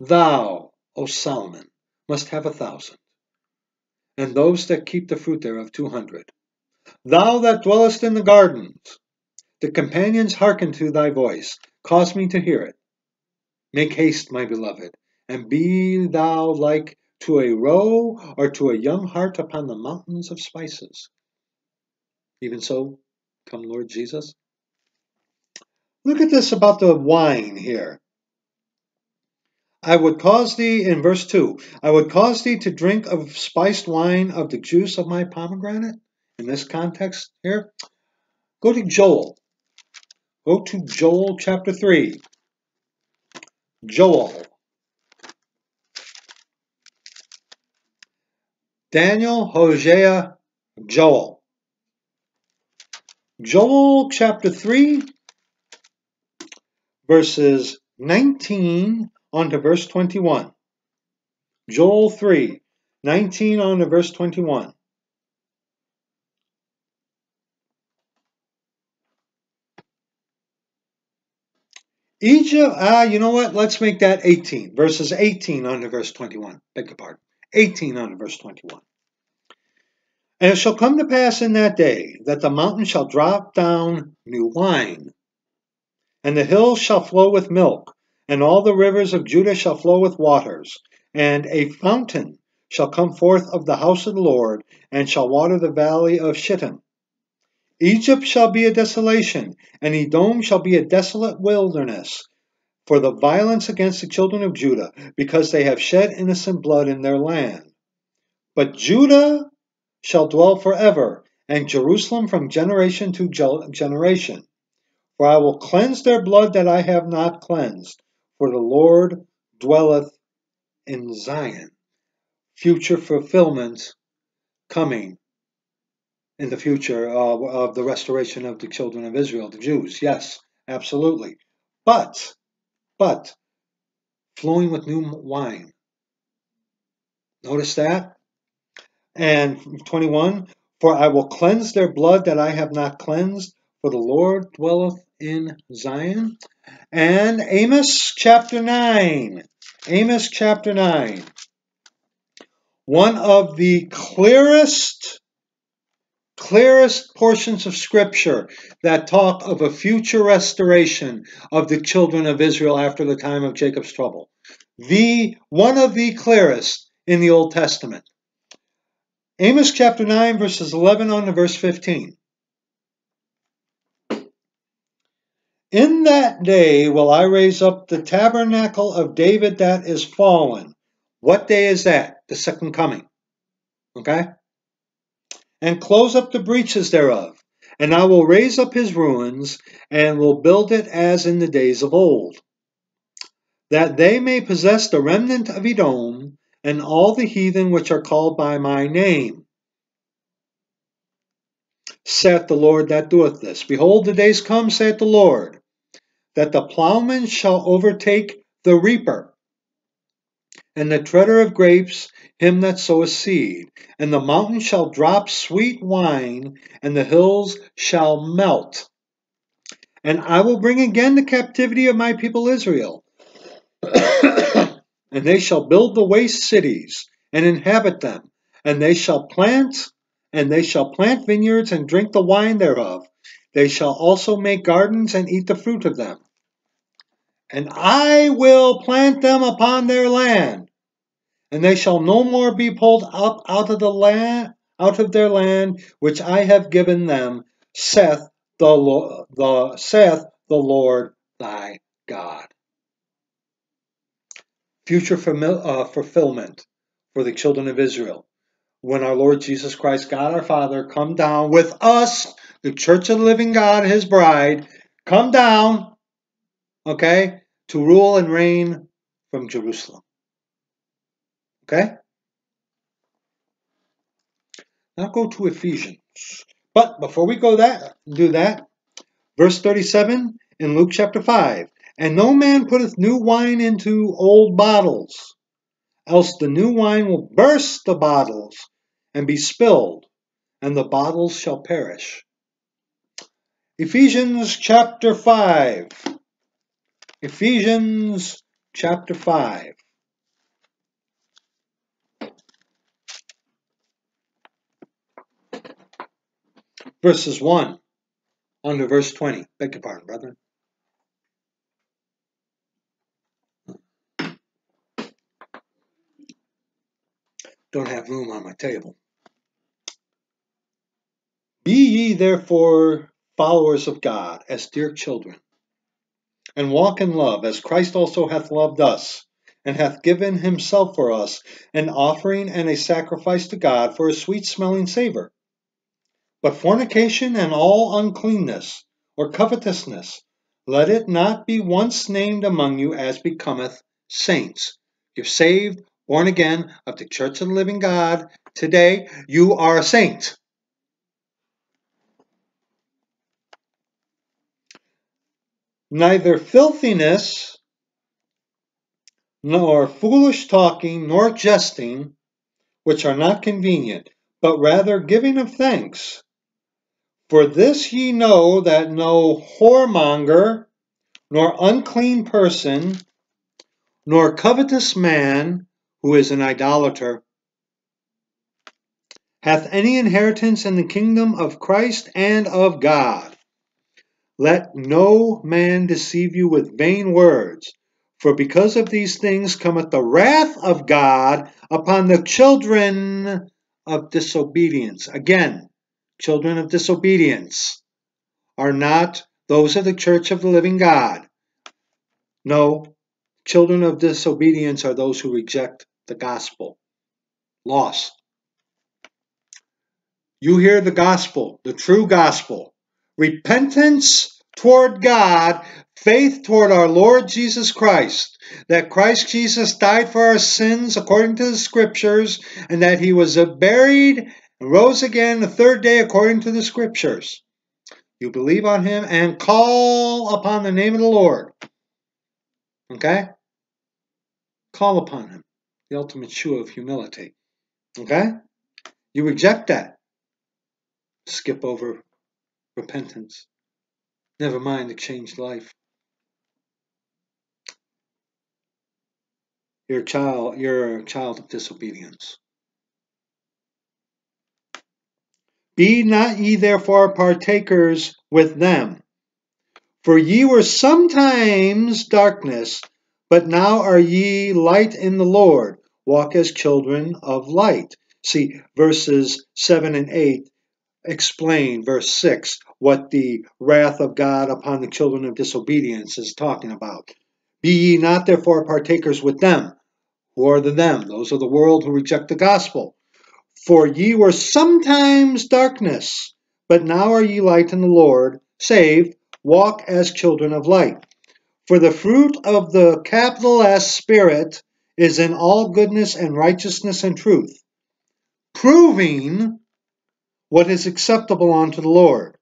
Thou, O Solomon, must have a thousand, and those that keep the fruit thereof two hundred. Thou that dwellest in the gardens, the companions hearken to thy voice. Cause me to hear it. Make haste, my beloved, and be thou like to a roe or to a young hart upon the mountains of spices. Even so, come Lord Jesus. Look at this about the wine here. I would cause thee, in verse 2, I would cause thee to drink of spiced wine of the juice of my pomegranate. In this context here, go to Joel. Go to Joel chapter 3. Joel Daniel, Hosea, Joel. Joel chapter 3, verses 19 on to verse 21. Joel 3, 19 on to verse 21. Egypt, ah, you know what? Let's make that 18. Verses 18 on to verse 21. Beg your pardon. 18 on verse 21. And it shall come to pass in that day that the mountain shall drop down new wine, and the hills shall flow with milk, and all the rivers of Judah shall flow with waters, and a fountain shall come forth of the house of the Lord, and shall water the valley of Shittim. Egypt shall be a desolation, and Edom shall be a desolate wilderness, for the violence against the children of Judah, because they have shed innocent blood in their land. But Judah shall dwell forever, and Jerusalem from generation to generation. For I will cleanse their blood that I have not cleansed, for the Lord dwelleth in Zion. Future fulfillment coming in the future uh, of the restoration of the children of Israel, the Jews. Yes, absolutely. But, but, flowing with new wine. Notice that? And 21, For I will cleanse their blood that I have not cleansed, for the Lord dwelleth in Zion. And Amos chapter 9. Amos chapter 9. One of the clearest clearest portions of scripture that talk of a future restoration of the children of Israel after the time of Jacob's trouble. The one of the clearest in the Old Testament. Amos chapter 9 verses 11 on to verse 15. In that day will I raise up the tabernacle of David that is fallen. What day is that? The second coming. Okay? And close up the breaches thereof. And I will raise up his ruins, and will build it as in the days of old, that they may possess the remnant of Edom, and all the heathen which are called by my name. Saith the Lord that doeth this. Behold, the days come, saith the Lord, that the plowman shall overtake the reaper, and the treader of grapes him that soweth seed. And the mountain shall drop sweet wine, and the hills shall melt. And I will bring again the captivity of my people Israel. and they shall build the waste cities, and inhabit them. And they shall plant, and they shall plant vineyards, and drink the wine thereof. They shall also make gardens, and eat the fruit of them. And I will plant them upon their land and they shall no more be pulled up out of the land out of their land which I have given them, saith the, the saith the Lord thy God. Future uh, fulfillment for the children of Israel. When our Lord Jesus Christ, God our Father, come down with us, the church of the living God, his bride, come down, okay, to rule and reign from Jerusalem. Okay? Now go to Ephesians. But before we go that do that, verse 37 in Luke chapter 5. And no man putteth new wine into old bottles, else the new wine will burst the bottles and be spilled, and the bottles shall perish. Ephesians chapter 5. Ephesians chapter 5. verses 1 on to verse 20. Beg your pardon, brethren. Don't have room on my table. Be ye therefore followers of God as dear children, and walk in love as Christ also hath loved us, and hath given himself for us, an offering and a sacrifice to God for a sweet smelling savor. But fornication and all uncleanness or covetousness, let it not be once named among you as becometh saints. You're saved, born again of the church of the living God. Today, you are a saint. Neither filthiness, nor foolish talking, nor jesting, which are not convenient, but rather giving of thanks. For this ye know that no whoremonger, nor unclean person, nor covetous man, who is an idolater, hath any inheritance in the kingdom of Christ and of God. Let no man deceive you with vain words, For because of these things cometh the wrath of God upon the children of disobedience. Again, children of disobedience are not those of the church of the living God. No, children of disobedience are those who reject the gospel. Lost. You hear the gospel, the true gospel. Repentance toward God, faith toward our Lord Jesus Christ, that Christ Jesus died for our sins according to the scriptures, and that he was buried and rose again the third day according to the scriptures. You believe on him and call upon the name of the Lord. Okay? Call upon him, the ultimate shoe of humility. Okay? You reject that. Skip over repentance. Never mind the changed life. You're a child, you're a child of disobedience. Be not ye therefore partakers with them. For ye were sometimes darkness, but now are ye light in the Lord. Walk as children of light. See, verses 7 and 8 explain, verse 6, what the wrath of God upon the children of disobedience is talking about. Be ye not therefore partakers with them. Who are the them? Those of the world who reject the gospel. For ye were sometimes darkness, but now are ye light in the Lord. Saved, walk as children of light. For the fruit of the capital S Spirit is in all goodness and righteousness and truth, proving what is acceptable unto the Lord.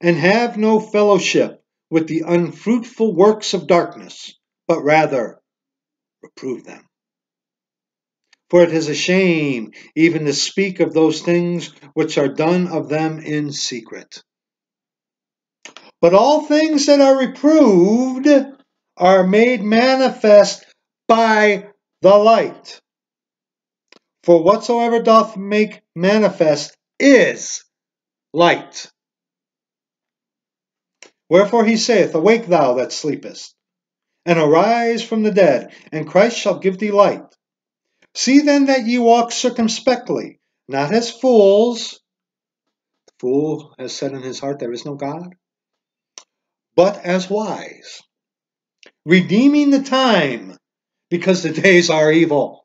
And have no fellowship with the unfruitful works of darkness, but rather reprove them. For it is a shame even to speak of those things which are done of them in secret. But all things that are reproved are made manifest by the light. For whatsoever doth make manifest is light. Wherefore he saith, Awake thou that sleepest, and arise from the dead, and Christ shall give thee light. See then that ye walk circumspectly, not as fools. The fool has said in his heart, There is no God. But as wise, redeeming the time, because the days are evil.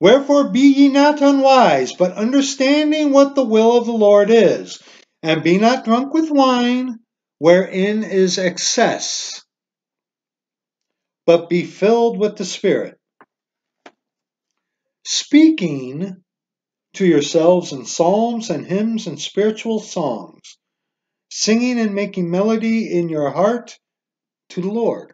Wherefore be ye not unwise, but understanding what the will of the Lord is, and be not drunk with wine, wherein is excess, but be filled with the Spirit, speaking to yourselves in psalms and hymns and spiritual songs, singing and making melody in your heart to the Lord,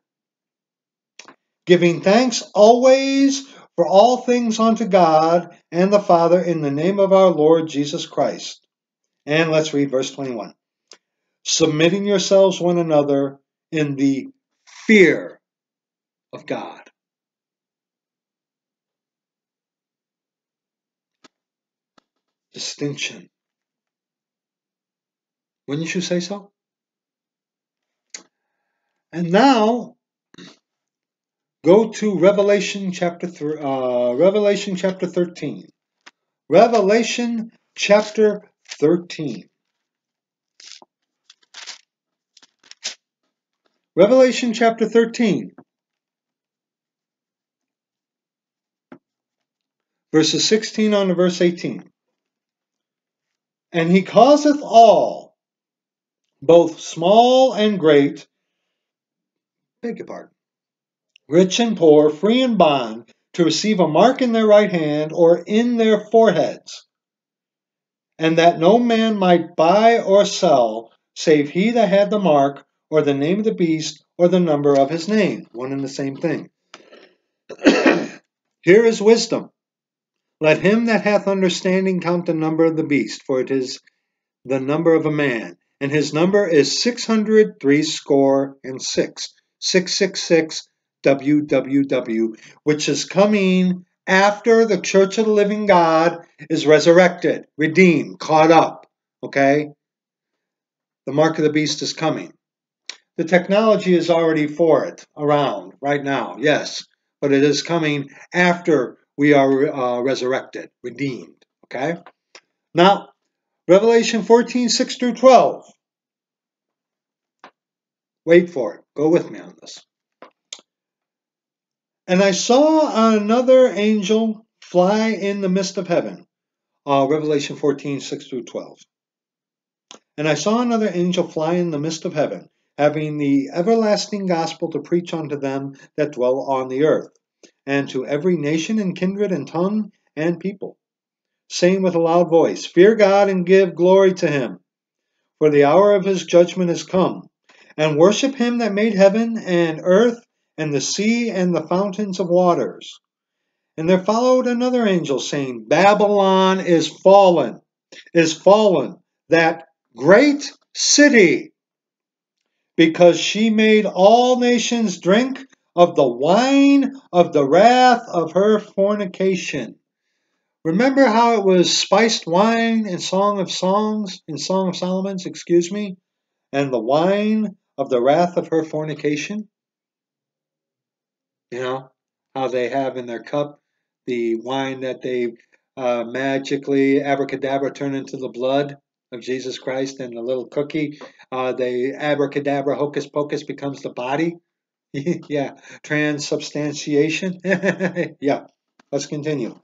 giving thanks always for all things unto God and the Father in the name of our Lord Jesus Christ. And let's read verse 21. Submitting yourselves one another in the fear of God. Distinction. Wouldn't you say so? And now Go to Revelation chapter uh, Revelation chapter 13. Revelation chapter 13. Revelation chapter 13. Verses 16 on to verse 18. And he causeth all, both small and great, beg your pardon, rich and poor, free and bond, to receive a mark in their right hand or in their foreheads, and that no man might buy or sell, save he that had the mark, or the name of the beast, or the number of his name. One and the same thing. Here is wisdom. Let him that hath understanding count the number of the beast, for it is the number of a man, and his number is six hundred three score and six. 666 WWW, which is coming after the Church of the Living God is resurrected, redeemed, caught up. Okay? The mark of the beast is coming. The technology is already for it around right now, yes, but it is coming after we are uh, resurrected, redeemed. Okay? Now, Revelation 14, 6 through 12. Wait for it. Go with me on this. And I saw another angel fly in the midst of heaven. Uh, Revelation 14, 6 through 12. And I saw another angel fly in the midst of heaven, having the everlasting gospel to preach unto them that dwell on the earth, and to every nation and kindred and tongue and people, saying with a loud voice, Fear God and give glory to him, for the hour of his judgment is come, and worship him that made heaven and earth and the sea and the fountains of waters. And there followed another angel saying, Babylon is fallen, is fallen, that great city, because she made all nations drink of the wine of the wrath of her fornication. Remember how it was spiced wine in Song of Songs, in Song of Solomon's, excuse me, and the wine of the wrath of her fornication? You know, how they have in their cup the wine that they uh, magically, abracadabra, turn into the blood of Jesus Christ, and the little cookie, uh, the abracadabra, hocus pocus, becomes the body. yeah, transubstantiation. yeah, let's continue.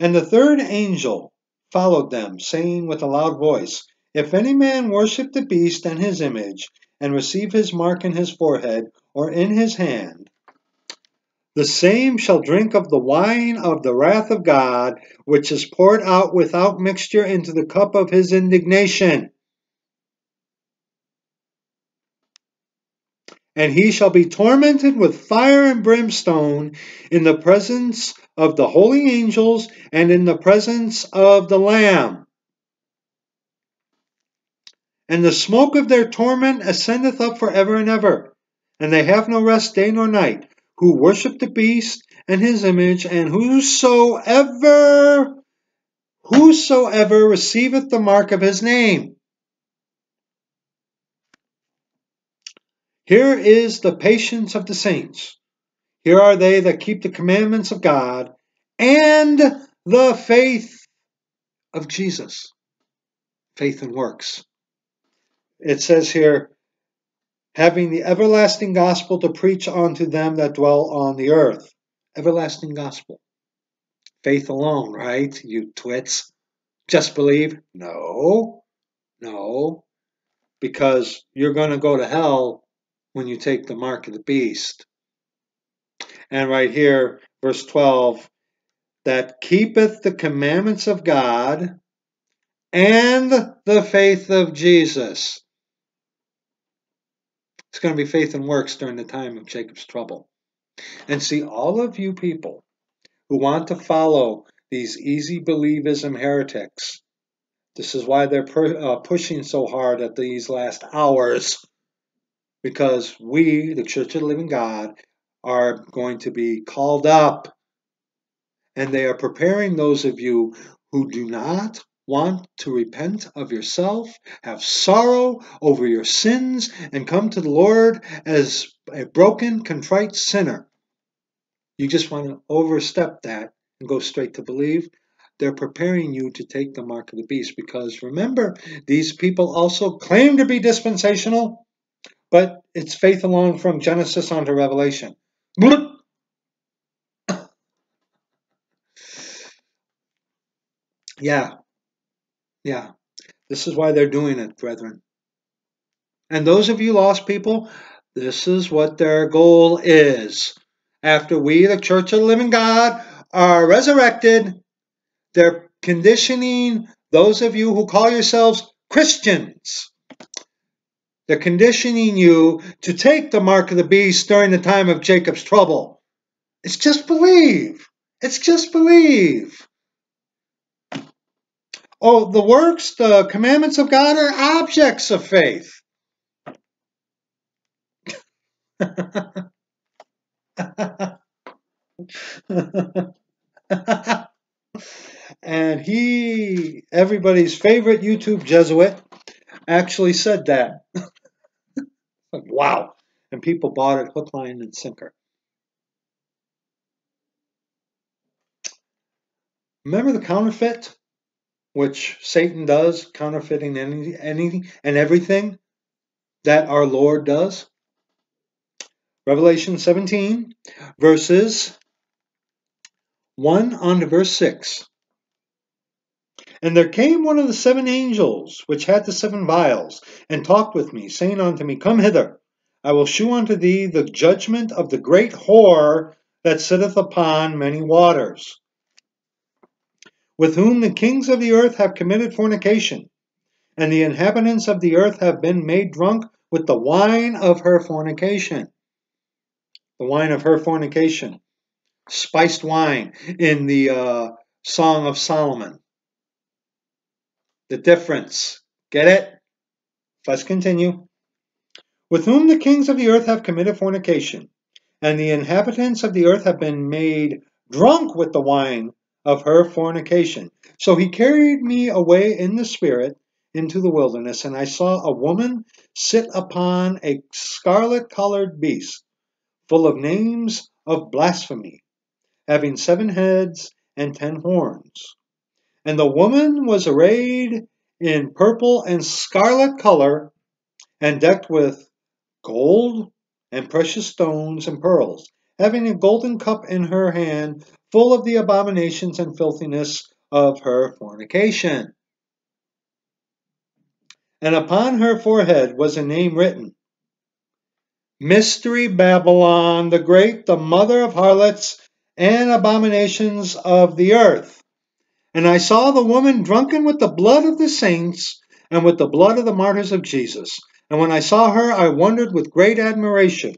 And the third angel followed them, saying with a loud voice, If any man worship the beast and his image, and receive his mark in his forehead or in his hand, the same shall drink of the wine of the wrath of God, which is poured out without mixture into the cup of his indignation. And he shall be tormented with fire and brimstone in the presence of the holy angels and in the presence of the Lamb. And the smoke of their torment ascendeth up for ever and ever, and they have no rest day nor night, who worship the beast and his image, and whosoever whosoever receiveth the mark of his name. Here is the patience of the saints. Here are they that keep the commandments of God and the faith of Jesus. Faith and works. It says here, having the everlasting gospel to preach unto them that dwell on the earth. Everlasting gospel. Faith alone, right? You twits. Just believe? No. No. Because you're going to go to hell when you take the mark of the beast. And right here, verse 12, that keepeth the commandments of God and the faith of Jesus. It's going to be faith and works during the time of Jacob's trouble. And see, all of you people who want to follow these easy believism heretics, this is why they're uh, pushing so hard at these last hours, because we, the Church of the Living God, are going to be called up. And they are preparing those of you who do not want to repent of yourself, have sorrow over your sins, and come to the Lord as a broken, contrite sinner. You just want to overstep that and go straight to believe. They're preparing you to take the mark of the beast because remember, these people also claim to be dispensational, but it's faith alone from Genesis on to Revelation. Yeah, yeah. This is why they're doing it, brethren. And those of you lost people, this is what their goal is. After we, the Church of the Living God, are resurrected, they're conditioning those of you who call yourselves Christians. They're conditioning you to take the mark of the beast during the time of Jacob's trouble. It's just believe. It's just believe. Oh, the works, the commandments of God are objects of faith. and he, everybody's favorite YouTube Jesuit, actually said that. wow. And people bought it hook, line, and sinker. Remember the counterfeit, which Satan does, counterfeiting any, any and everything that our Lord does? Revelation 17, verses 1 on to verse 6. And there came one of the seven angels, which had the seven vials, and talked with me, saying unto me, Come hither, I will shew unto thee the judgment of the great whore that sitteth upon many waters, with whom the kings of the earth have committed fornication, and the inhabitants of the earth have been made drunk with the wine of her fornication. The wine of her fornication. Spiced wine in the uh, Song of Solomon the difference. Get it? Let's continue. With whom the kings of the earth have committed fornication, and the inhabitants of the earth have been made drunk with the wine of her fornication. So he carried me away in the spirit into the wilderness, and I saw a woman sit upon a scarlet colored beast, full of names of blasphemy, having seven heads and ten horns. And the woman was arrayed in purple and scarlet color and decked with gold and precious stones and pearls, having a golden cup in her hand full of the abominations and filthiness of her fornication. And upon her forehead was a name written Mystery Babylon the Great, the mother of harlots and abominations of the earth. And I saw the woman drunken with the blood of the saints and with the blood of the martyrs of Jesus. And when I saw her, I wondered with great admiration.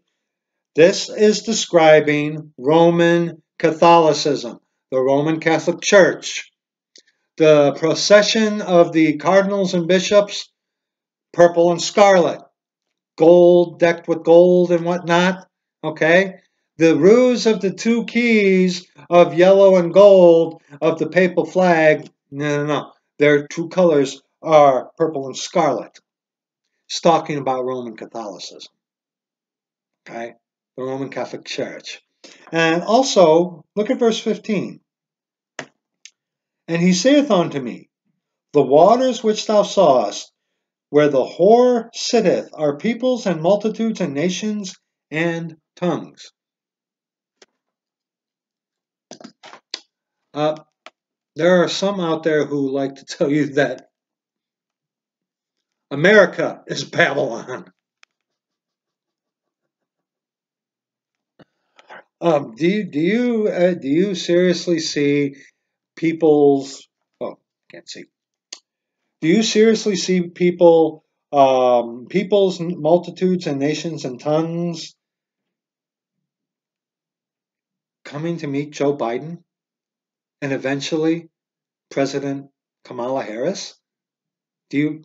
This is describing Roman Catholicism, the Roman Catholic Church. The procession of the cardinals and bishops, purple and scarlet, gold decked with gold and whatnot. Okay? The ruse of the two keys of yellow and gold of the papal flag, no, no, no. Their true colors are purple and scarlet. It's talking about Roman Catholicism. Okay? The Roman Catholic Church. And also, look at verse 15. And he saith unto me, The waters which thou sawest, where the whore sitteth, are peoples and multitudes and nations and tongues. Uh, there are some out there who like to tell you that America is Babylon. Um, do you do you uh, do you seriously see people's? Oh, can't see. Do you seriously see people, um, people's multitudes and nations and tongues coming to meet Joe Biden? and eventually President Kamala Harris? Do you,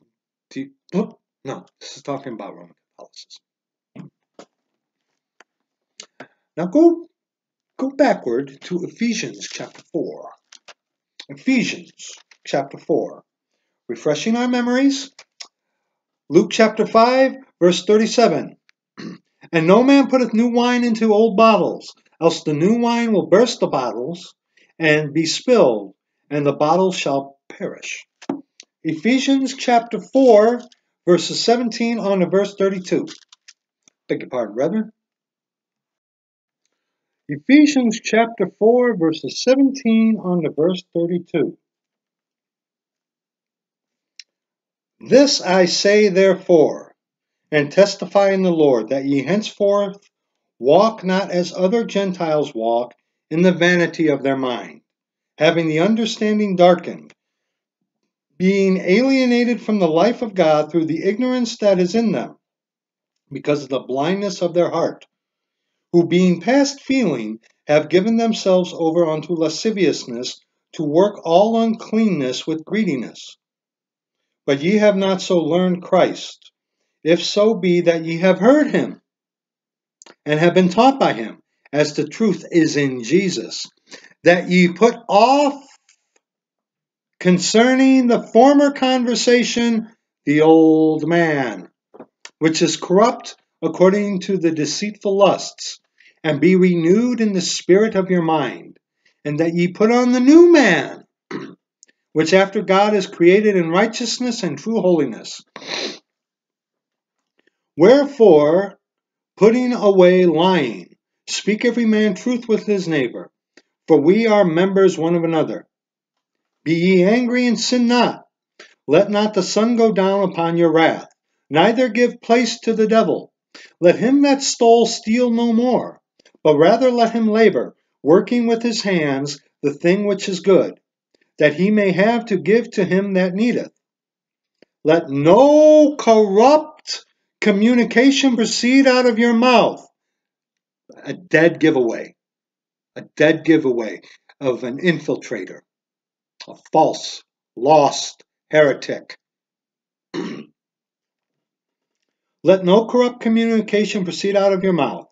do you, oh, no, this is talking about Roman Catholicism. Now go, go backward to Ephesians chapter 4. Ephesians chapter 4. Refreshing our memories. Luke chapter 5, verse 37. and no man putteth new wine into old bottles, else the new wine will burst the bottles, and be spilled, and the bottles shall perish. Ephesians chapter 4, verses 17 on to verse 32. Beg your pardon, brethren. Ephesians chapter 4, verses 17 on to verse 32. This I say therefore, and testify in the Lord, that ye henceforth walk not as other Gentiles walk in the vanity of their mind, having the understanding darkened, being alienated from the life of God through the ignorance that is in them, because of the blindness of their heart, who being past feeling have given themselves over unto lasciviousness to work all uncleanness with greediness. But ye have not so learned Christ, if so be that ye have heard him, and have been taught by him as the truth is in Jesus, that ye put off concerning the former conversation, the old man, which is corrupt according to the deceitful lusts, and be renewed in the spirit of your mind, and that ye put on the new man, which after God is created in righteousness and true holiness. Wherefore, putting away lying, speak every man truth with his neighbor, for we are members one of another. Be ye angry and sin not. Let not the sun go down upon your wrath, neither give place to the devil. Let him that stole steal no more, but rather let him labor, working with his hands the thing which is good, that he may have to give to him that needeth. Let no corrupt communication proceed out of your mouth. A dead giveaway. A dead giveaway of an infiltrator, a false, lost heretic. Let no corrupt communication proceed out of your mouth,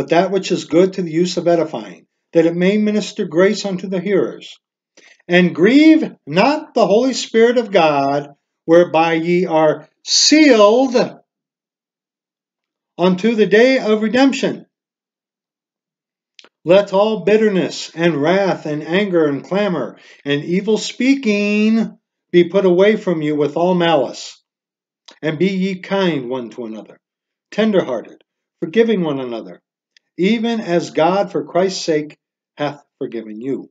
but that which is good to the use of edifying, that it may minister grace unto the hearers. And grieve not the Holy Spirit of God, whereby ye are sealed unto the day of redemption. Let all bitterness and wrath and anger and clamor and evil speaking be put away from you with all malice and be ye kind one to another, tender-hearted, forgiving one another, even as God for Christ's sake hath forgiven you.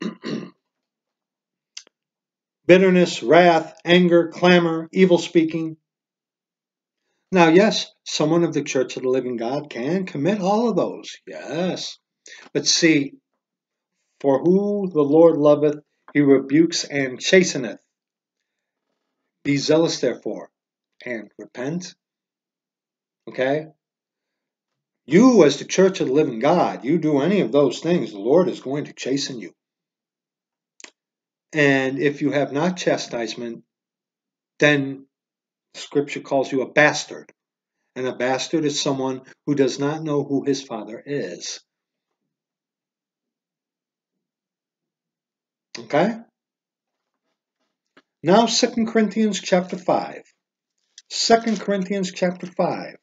Bitterness, wrath, anger, clamor, evil speaking. Now, yes, someone of the Church of the Living God can commit all of those. Yes. But see, for who the Lord loveth, he rebukes and chasteneth. Be zealous, therefore, and repent. Okay? You, as the church of the living God, you do any of those things, the Lord is going to chasten you. And if you have not chastisement, then scripture calls you a bastard. And a bastard is someone who does not know who his father is. Okay? Now 2 Corinthians chapter 5. 2 Corinthians chapter 5.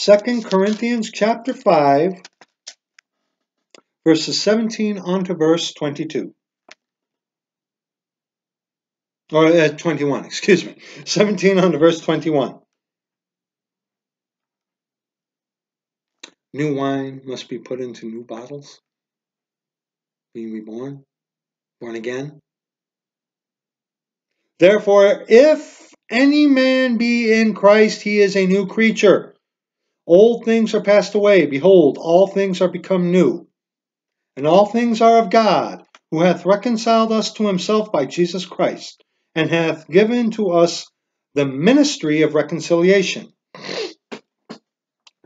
2 Corinthians chapter 5, verses 17 on to verse 22. Or uh, 21, excuse me. 17 on to verse 21. New wine must be put into new bottles. Being reborn, born again. Therefore, if any man be in Christ, he is a new creature. Old things are passed away. Behold, all things are become new. And all things are of God, who hath reconciled us to himself by Jesus Christ, and hath given to us the ministry of reconciliation.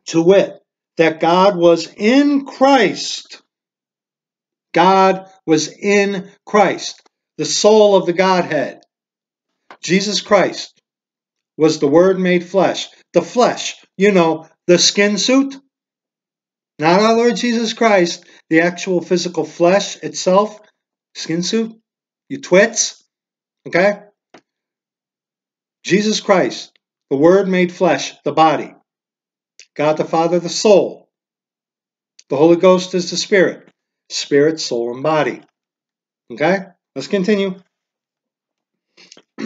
To wit, that God was in Christ. God was in Christ, the soul of the Godhead. Jesus Christ was the Word made flesh. The flesh, you know, the skin suit. Not our Lord Jesus Christ, the actual physical flesh itself, skin suit, you twits. Okay? Jesus Christ, the Word made flesh, the body. God the Father, the soul. The Holy Ghost is the Spirit. Spirit, soul, and body. Okay? Let's continue.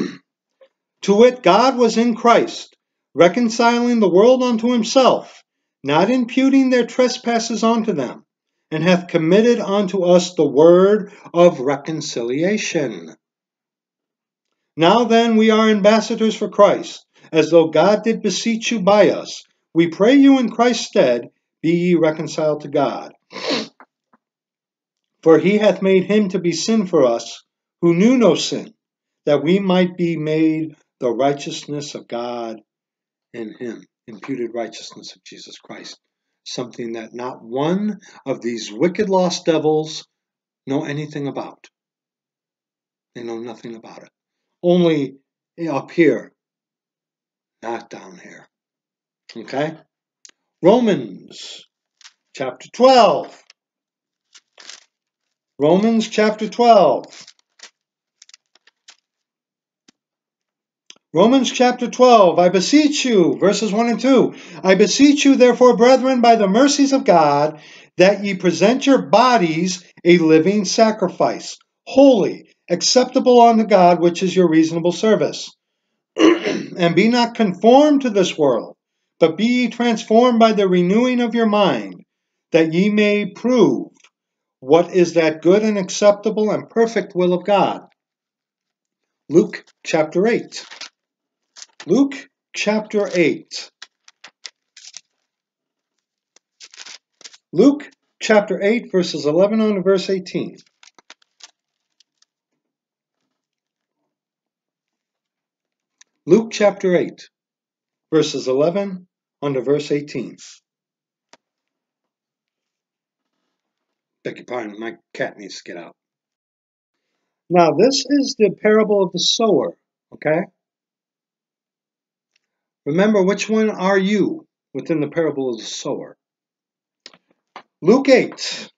To wit, God was in Christ, reconciling the world unto himself, not imputing their trespasses unto them, and hath committed unto us the word of reconciliation. Now then, we are ambassadors for Christ, as though God did beseech you by us. We pray you in Christ's stead, be ye reconciled to God. For he hath made him to be sin for us, who knew no sin, that we might be made the righteousness of God in him, imputed righteousness of Jesus Christ. Something that not one of these wicked lost devils know anything about. They know nothing about it. Only up here, not down here. Okay? Romans chapter 12. Romans chapter 12. Romans chapter 12, I beseech you, verses 1 and 2. I beseech you, therefore, brethren, by the mercies of God, that ye present your bodies a living sacrifice, holy, acceptable unto God, which is your reasonable service. and be not conformed to this world, but be ye transformed by the renewing of your mind, that ye may prove what is that good and acceptable and perfect will of God. Luke chapter 8. Luke chapter 8. Luke chapter 8, verses 11 on to verse 18. Luke chapter 8, verses 11 on to verse 18. Beg your pardon, my cat needs to get out. Now, this is the parable of the sower, okay? Remember, which one are you within the parable of the sower? Luke 8,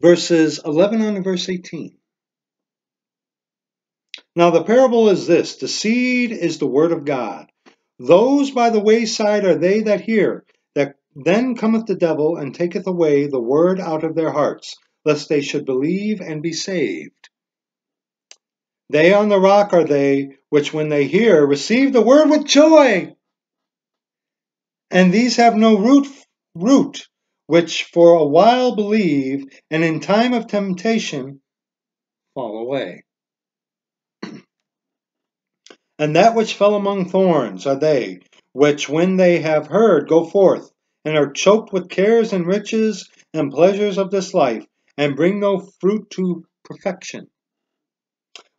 verses 11 on verse 18. Now, the parable is this the seed is the word of God. Those by the wayside are they that hear, that then cometh the devil and taketh away the word out of their hearts, lest they should believe and be saved. They on the rock are they which, when they hear, receive the word with joy. And these have no root, root, which for a while believe, and in time of temptation fall away. And that which fell among thorns are they, which when they have heard go forth, and are choked with cares and riches and pleasures of this life, and bring no fruit to perfection.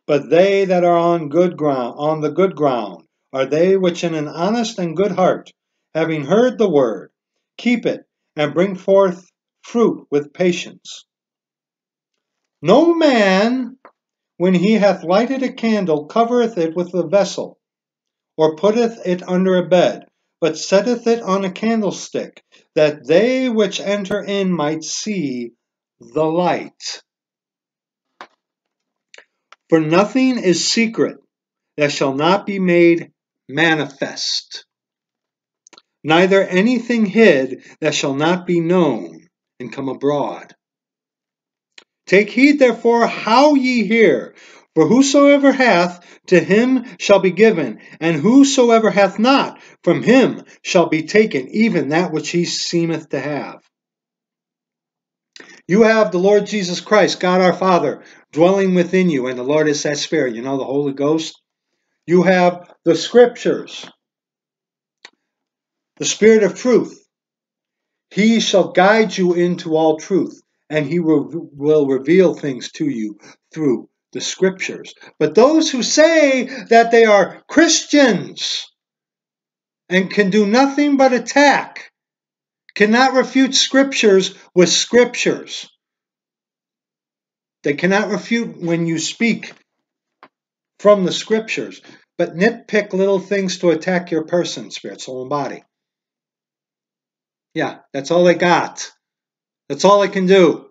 But they that are on good ground, on the good ground, are they which in an honest and good heart, having heard the word, keep it, and bring forth fruit with patience. No man when he hath lighted a candle, covereth it with a vessel, or putteth it under a bed, but setteth it on a candlestick, that they which enter in might see the light. For nothing is secret that shall not be made manifest, neither anything hid that shall not be known and come abroad. Take heed therefore how ye hear. For whosoever hath, to him shall be given, and whosoever hath not, from him shall be taken even that which he seemeth to have. You have the Lord Jesus Christ, God our Father, dwelling within you, and the Lord is that Spirit, you know, the Holy Ghost. You have the Scriptures, the Spirit of truth. He shall guide you into all truth and he will, will reveal things to you through the scriptures. But those who say that they are Christians and can do nothing but attack cannot refute scriptures with scriptures. They cannot refute when you speak from the scriptures, but nitpick little things to attack your person, spirit, soul, and body. Yeah, that's all they got. That's all they can do.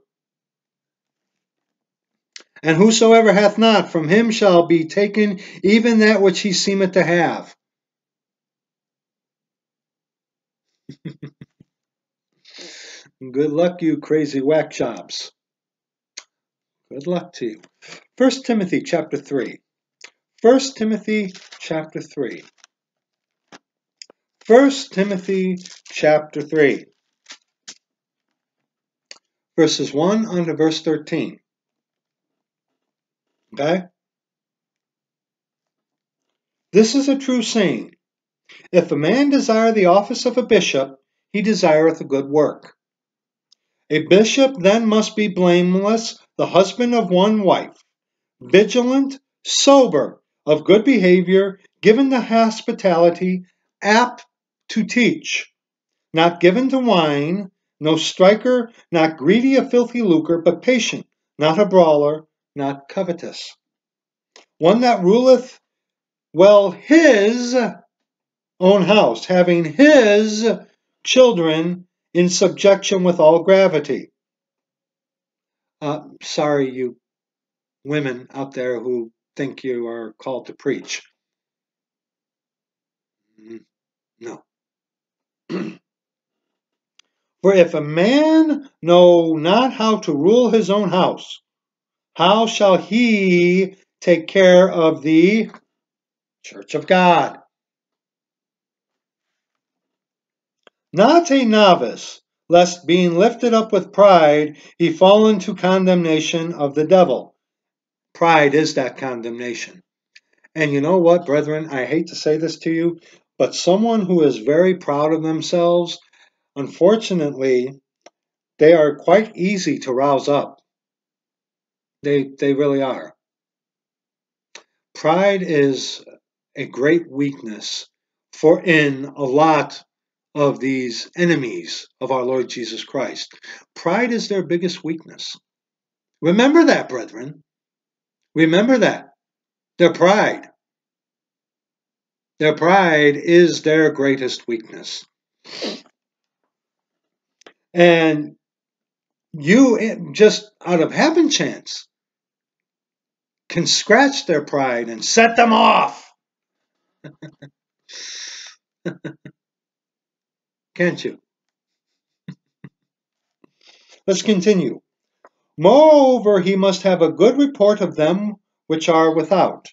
And whosoever hath not, from him shall be taken even that which he seemeth to have. Good luck, you crazy whack jobs. Good luck to you. 1 Timothy chapter 3. 1 Timothy chapter 3. 1 Timothy chapter 3 verses 1 on to verse 13. Okay? This is a true saying. If a man desire the office of a bishop, he desireth a good work. A bishop then must be blameless, the husband of one wife, vigilant, sober, of good behavior, given to hospitality, apt to teach, not given to wine, no striker, not greedy of filthy lucre, but patient, not a brawler, not covetous. One that ruleth well his own house, having his children in subjection with all gravity. Uh, sorry, you women out there who think you are called to preach. Mm, no. For if a man know not how to rule his own house, how shall he take care of the church of God? Not a novice, lest being lifted up with pride, he fall into condemnation of the devil. Pride is that condemnation. And you know what, brethren? I hate to say this to you, but someone who is very proud of themselves, unfortunately, they are quite easy to rouse up. They, they really are. Pride is a great weakness for in a lot of these enemies of our Lord Jesus Christ. Pride is their biggest weakness. Remember that, brethren. Remember that. Their pride. Their pride is their greatest weakness. And you, eh, just out of happen chance, can scratch their pride and set them off. Can't you? Let's continue. Moreover, he must have a good report of them which are without,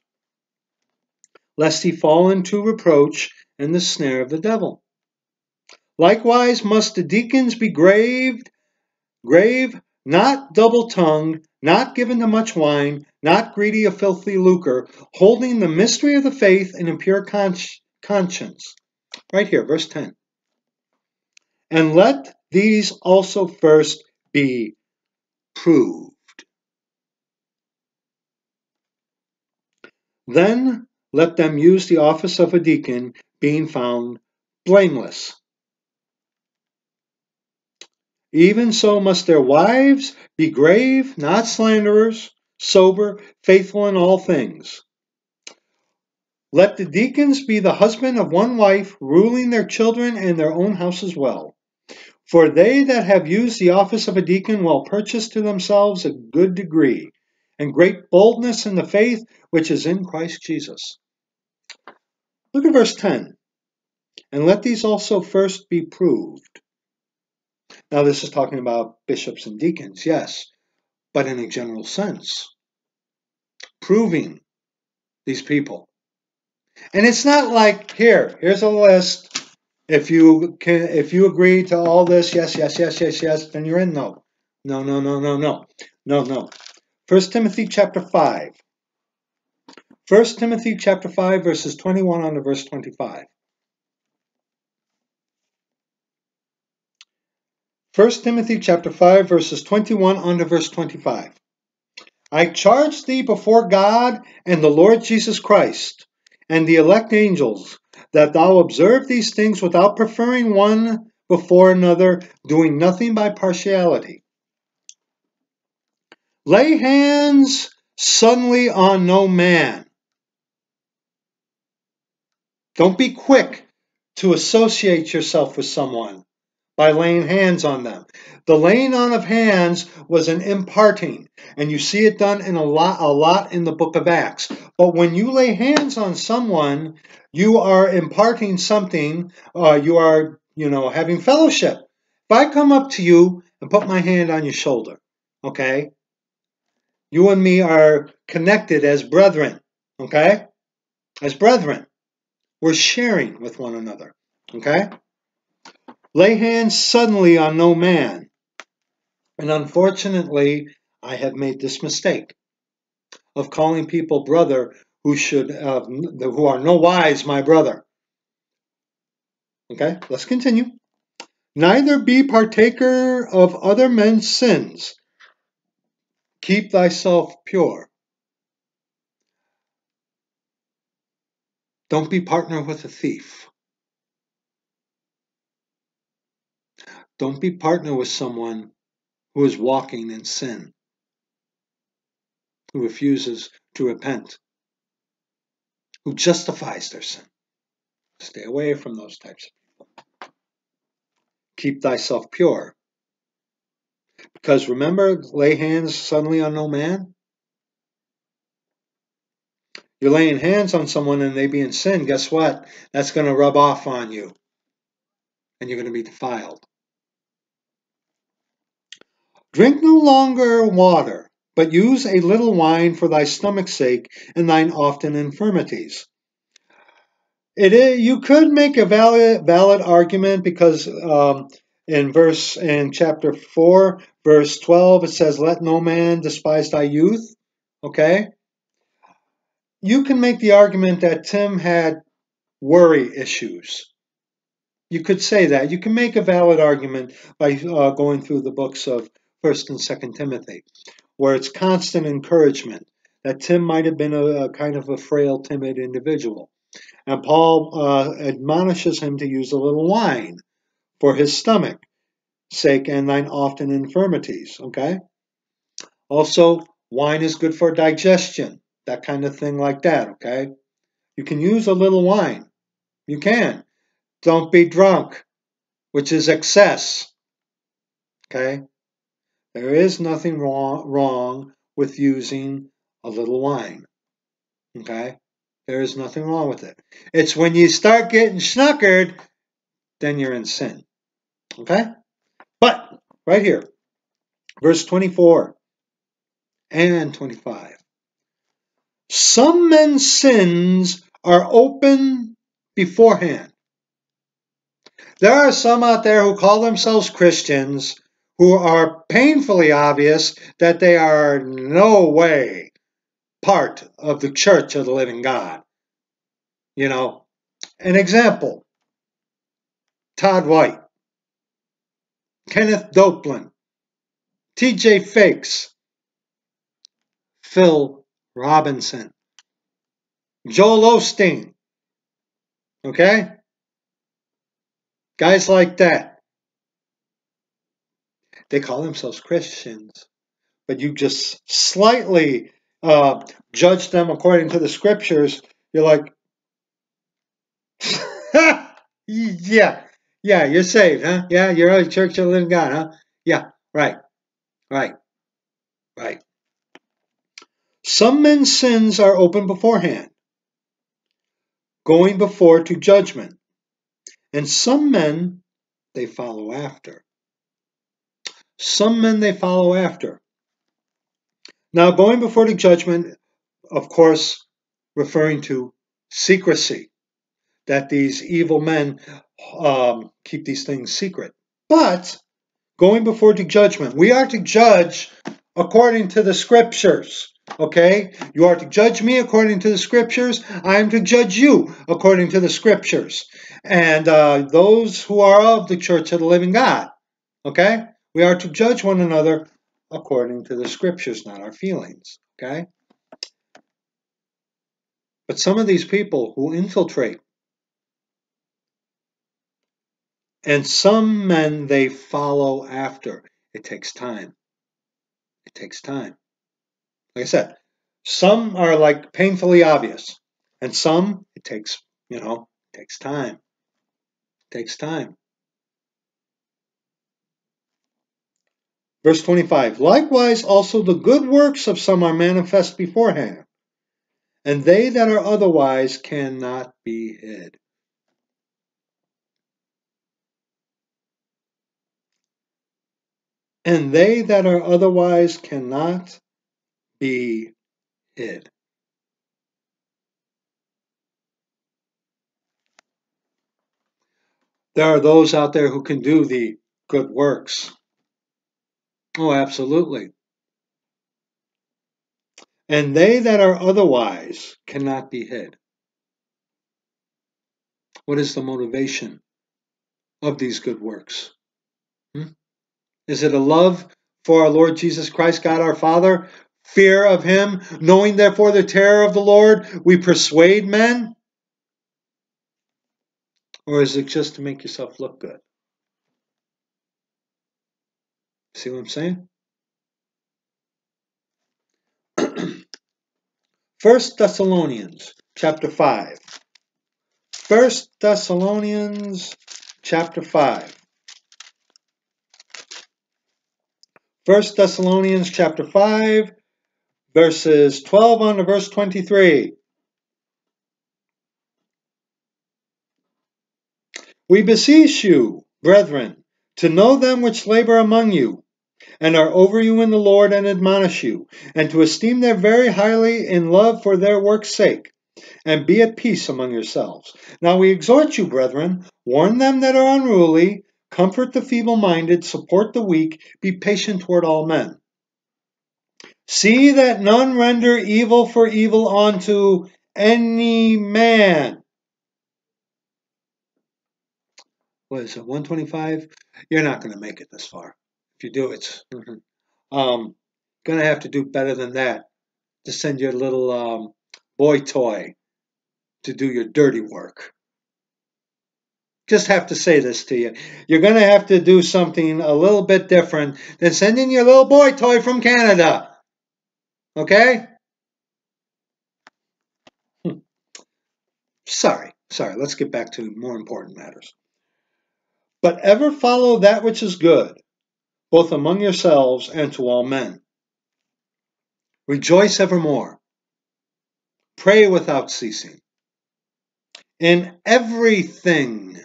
lest he fall into reproach and the snare of the devil. Likewise must the deacons be grave, grave, not double-tongued, not given to much wine, not greedy of filthy lucre, holding the mystery of the faith in a pure conscience. Right here, verse 10. And let these also first be proved. Then let them use the office of a deacon, being found blameless. Even so must their wives be grave, not slanderers, sober, faithful in all things. Let the deacons be the husband of one wife, ruling their children and their own houses well. For they that have used the office of a deacon will purchase to themselves a good degree, and great boldness in the faith which is in Christ Jesus. Look at verse 10. And let these also first be proved. Now, this is talking about bishops and deacons, yes, but in a general sense. Proving these people. And it's not like, here, here's a list. If you can, if you agree to all this, yes, yes, yes, yes, yes, then you're in. No, no, no, no, no, no, no, no. First Timothy chapter five. First Timothy chapter five, verses twenty-one on to verse twenty-five. First Timothy chapter 5 verses 21 on to verse 25. I charge thee before God and the Lord Jesus Christ and the elect angels that thou observe these things without preferring one before another, doing nothing by partiality. Lay hands suddenly on no man. Don't be quick to associate yourself with someone by laying hands on them. The laying on of hands was an imparting, and you see it done in a lot, a lot in the book of Acts. But when you lay hands on someone, you are imparting something. Uh, you are, you know, having fellowship. If I come up to you and put my hand on your shoulder, okay, you and me are connected as brethren, okay, as brethren. We're sharing with one another, okay. Lay hands suddenly on no man. And unfortunately, I have made this mistake of calling people brother who should uh, who are no wise my brother. Okay, let's continue. Neither be partaker of other men's sins. Keep thyself pure. Don't be partner with a thief. Don't be partner with someone who is walking in sin, who refuses to repent, who justifies their sin. Stay away from those types of people. Keep thyself pure. Because remember, lay hands suddenly on no man? You're laying hands on someone and they be in sin, guess what? That's going to rub off on you. And you're going to be defiled. Drink no longer water, but use a little wine for thy stomach's sake and thine often infirmities. It is, you could make a valid valid argument because um, in verse in chapter four, verse twelve, it says, "Let no man despise thy youth." Okay, you can make the argument that Tim had worry issues. You could say that. You can make a valid argument by uh, going through the books of First and Second Timothy, where it's constant encouragement that Tim might have been a, a kind of a frail, timid individual. And Paul uh, admonishes him to use a little wine for his stomach sake and thine often infirmities. Okay? Also, wine is good for digestion that kind of thing like that, okay? You can use a little wine. You can. Don't be drunk, which is excess. Okay? There is nothing wrong, wrong with using a little wine. Okay? There is nothing wrong with it. It's when you start getting snookered, then you're in sin. Okay? But, right here, verse 24 and 25. Some men's sins are open beforehand. There are some out there who call themselves Christians who are painfully obvious that they are no way part of the church of the living God. You know, an example Todd White, Kenneth Copeland, TJ Fakes, Phil Robinson, Joel Osteen. Okay? Guys like that. They call themselves Christians, but you just slightly uh, judge them according to the scriptures. You're like, yeah, yeah, you're saved, huh? Yeah, you're a church of the living God, huh? Yeah, right, right, right. Some men's sins are open beforehand, going before to judgment, and some men they follow after. Some men they follow after. Now, going before the judgment, of course, referring to secrecy, that these evil men um, keep these things secret. But going before the judgment, we are to judge according to the scriptures. Okay? You are to judge me according to the scriptures. I am to judge you according to the scriptures. And uh, those who are of the church of the living God. Okay? We are to judge one another according to the scriptures, not our feelings. Okay? But some of these people who infiltrate, and some men they follow after, it takes time. It takes time. Like I said, some are like painfully obvious, and some it takes, you know, takes time. It takes time. Verse 25 Likewise, also the good works of some are manifest beforehand, and they that are otherwise cannot be hid. And they that are otherwise cannot be hid. There are those out there who can do the good works. Oh, absolutely. And they that are otherwise cannot be hid. What is the motivation of these good works? Hmm? Is it a love for our Lord Jesus Christ, God our Father, fear of him, knowing therefore the terror of the Lord, we persuade men? Or is it just to make yourself look good? See what I'm saying? First Thessalonians chapter 5. First Thessalonians chapter 5. 1 Thessalonians chapter 5, verses 12 on to verse 23. We beseech you, brethren, to know them which labor among you, and are over you in the Lord and admonish you, and to esteem them very highly in love for their work's sake, and be at peace among yourselves. Now we exhort you, brethren, warn them that are unruly, comfort the feeble minded, support the weak, be patient toward all men. See that none render evil for evil unto any man. What is it, 125? You're not going to make it this far. If you do, it's um, going to have to do better than that to send your little um, boy toy to do your dirty work. Just have to say this to you. You're going to have to do something a little bit different than sending your little boy toy from Canada. Okay? Hmm. Sorry, sorry. Let's get back to more important matters. But ever follow that which is good, both among yourselves and to all men. Rejoice evermore. Pray without ceasing. In everything,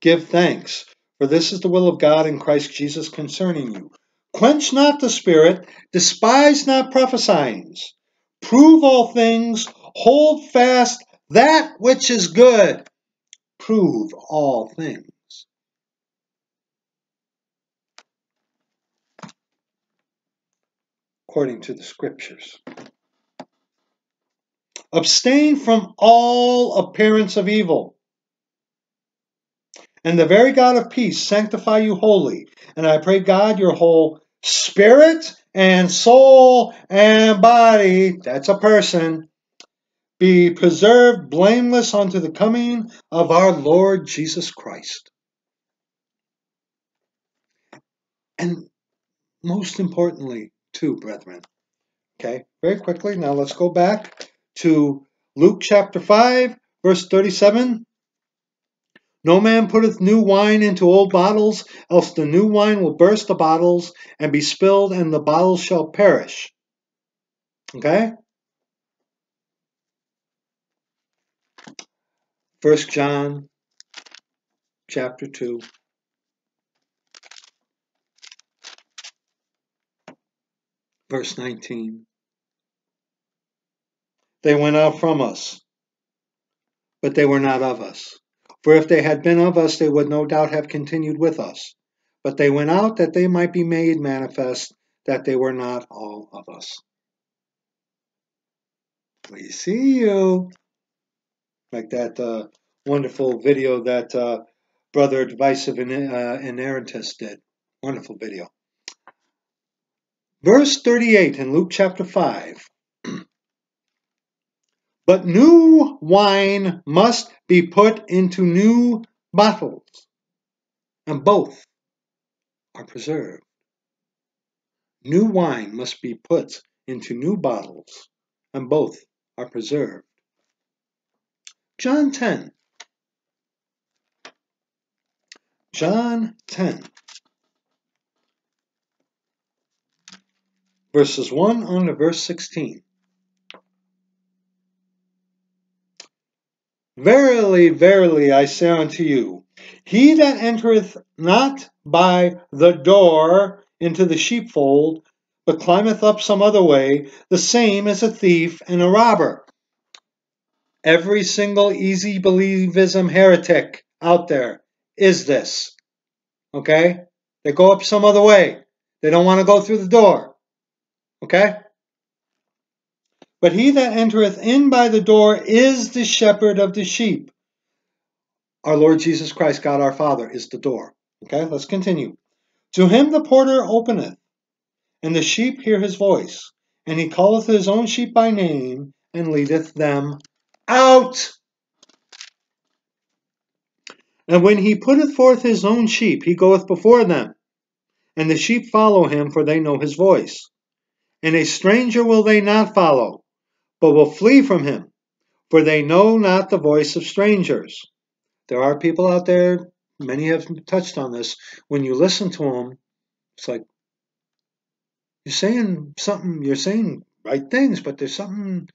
give thanks, for this is the will of God in Christ Jesus concerning you. Quench not the spirit, despise not prophesying. Prove all things, hold fast that which is good. Prove all things. According to the scriptures. Abstain from all appearance of evil. And the very God of peace sanctify you wholly. And I pray God your whole spirit and soul and body, that's a person, be preserved blameless unto the coming of our Lord Jesus Christ. And most importantly, too, brethren, okay, very quickly, now let's go back to Luke chapter 5, verse 37. No man putteth new wine into old bottles, else the new wine will burst the bottles and be spilled, and the bottles shall perish. Okay? First John chapter 2. Verse 19. They went out from us, but they were not of us. For if they had been of us, they would no doubt have continued with us. But they went out that they might be made manifest that they were not all of us. We see you. Like that uh, wonderful video that uh, Brother and uh, Inerrantist did. Wonderful video. Verse 38 in Luke chapter 5. But new wine must be put into new bottles, and both are preserved. New wine must be put into new bottles, and both are preserved. John 10. John 10. Verses 1 on to verse 16. Verily, verily, I say unto you, he that entereth not by the door into the sheepfold, but climbeth up some other way, the same is a thief and a robber. Every single easy believism heretic out there is this. Okay? They go up some other way. They don't want to go through the door. Okay? But he that entereth in by the door is the shepherd of the sheep. Our Lord Jesus Christ, God our Father, is the door. Okay, let's continue. To him the porter openeth, and the sheep hear his voice, and he calleth his own sheep by name, and leadeth them out. And when he putteth forth his own sheep, he goeth before them, and the sheep follow him, for they know his voice. And a stranger will they not follow, but will flee from him, for they know not the voice of strangers. There are people out there, many have touched on this, when you listen to them, it's like, You're saying something, you're saying right things, but there's something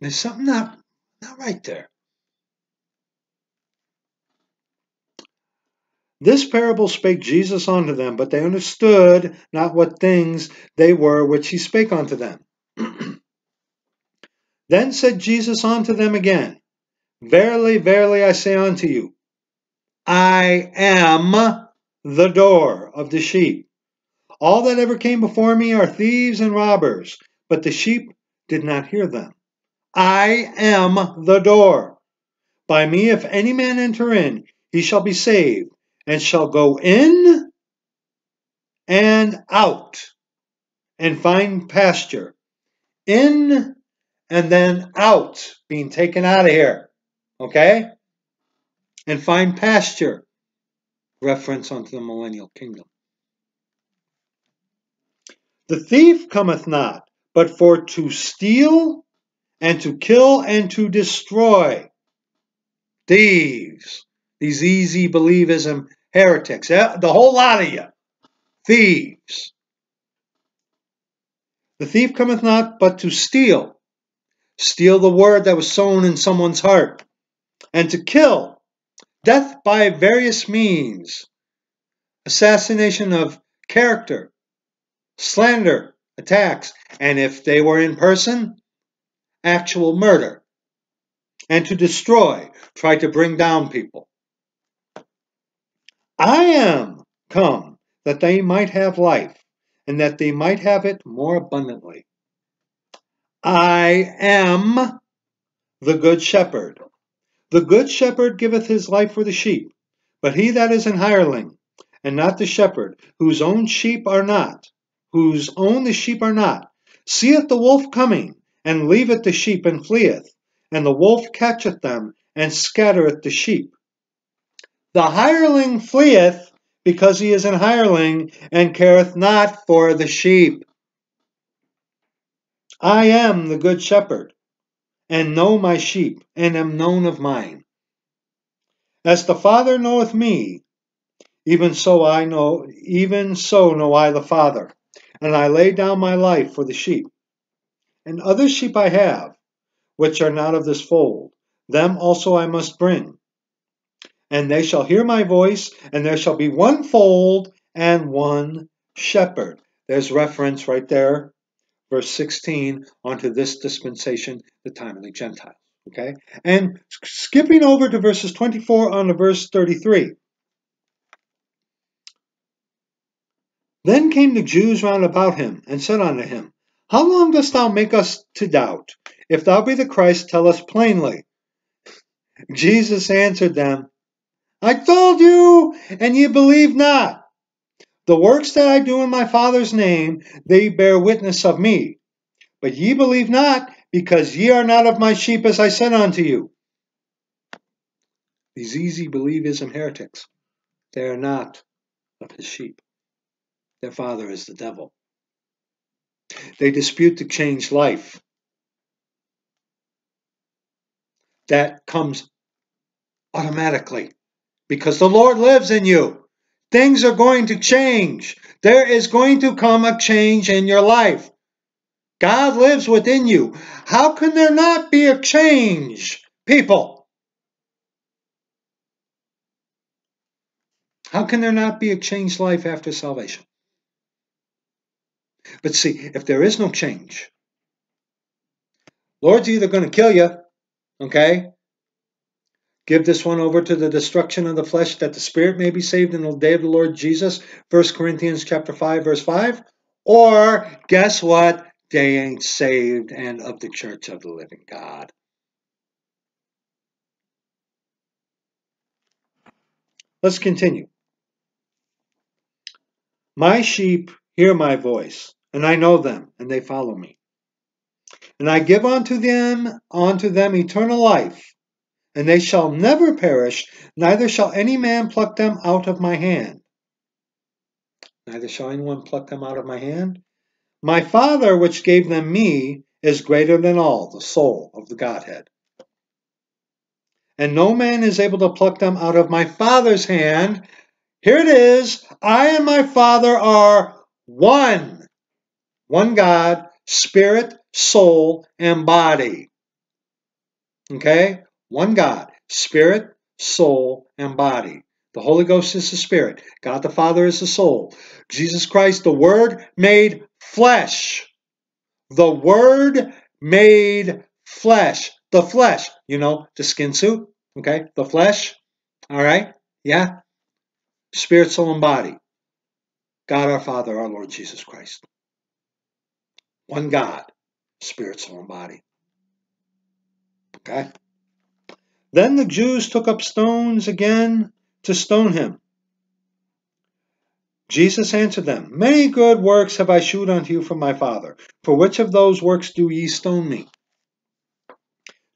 there's something not not right there. This parable spake Jesus unto them, but they understood not what things they were which he spake unto them. then said Jesus unto them again, Verily, verily, I say unto you, I am the door of the sheep. All that ever came before me are thieves and robbers, but the sheep did not hear them. I am the door. By me, if any man enter in, he shall be saved and shall go in and out and find pasture. In and then out, being taken out of here. Okay? And find pasture. Reference unto the millennial kingdom. The thief cometh not, but for to steal and to kill and to destroy. Thieves. These easy believism heretics, eh, the whole lot of you, thieves. The thief cometh not but to steal, steal the word that was sown in someone's heart, and to kill, death by various means, assassination of character, slander, attacks, and if they were in person, actual murder, and to destroy, try to bring down people. I am come that they might have life, and that they might have it more abundantly. I am the good shepherd. The good shepherd giveth his life for the sheep, but he that is an hireling, and not the shepherd, whose own sheep are not, whose own the sheep are not, seeth the wolf coming, and leaveth the sheep and fleeth, and the wolf catcheth them, and scattereth the sheep. The hireling fleeth because he is an hireling and careth not for the sheep. I am the good shepherd, and know my sheep, and am known of mine. As the Father knoweth me, even so I know, even so know I the Father, and I lay down my life for the sheep. And other sheep I have, which are not of this fold, them also I must bring and they shall hear my voice, and there shall be one fold and one shepherd. There's reference right there, verse 16, onto this dispensation, the time of the Gentiles. Okay? And skipping over to verses 24 on to verse 33. Then came the Jews round about him, and said unto him, How long dost thou make us to doubt? If thou be the Christ, tell us plainly. Jesus answered them, I told you, and ye believe not. The works that I do in my Father's name, they bear witness of me. But ye believe not, because ye are not of my sheep, as I said unto you. These easy believism heretics, they are not of his sheep. Their father is the devil. They dispute the changed life that comes automatically because the Lord lives in you. Things are going to change. There is going to come a change in your life. God lives within you. How can there not be a change, people? How can there not be a changed life after salvation? But see, if there is no change, Lord's either going to kill you, okay, Give this one over to the destruction of the flesh that the spirit may be saved in the day of the Lord Jesus. 1 Corinthians chapter 5 verse 5. Or guess what? They ain't saved and of the church of the living God. Let's continue. My sheep hear my voice, and I know them, and they follow me. And I give unto them unto them eternal life, and they shall never perish, neither shall any man pluck them out of my hand. Neither shall anyone pluck them out of my hand. My Father, which gave them me, is greater than all, the soul of the Godhead. And no man is able to pluck them out of my Father's hand. Here it is. I and my Father are one. One God, spirit, soul, and body. Okay? One God, spirit, soul, and body. The Holy Ghost is the spirit. God the Father is the soul. Jesus Christ, the Word made flesh. The Word made flesh. The flesh, you know, the skin suit, okay? The flesh, all right? Yeah? Spirit, soul, and body. God our Father, our Lord Jesus Christ. One God, spirit, soul, and body. Okay? Then the Jews took up stones again to stone him. Jesus answered them, Many good works have I shewed unto you from my Father. For which of those works do ye stone me?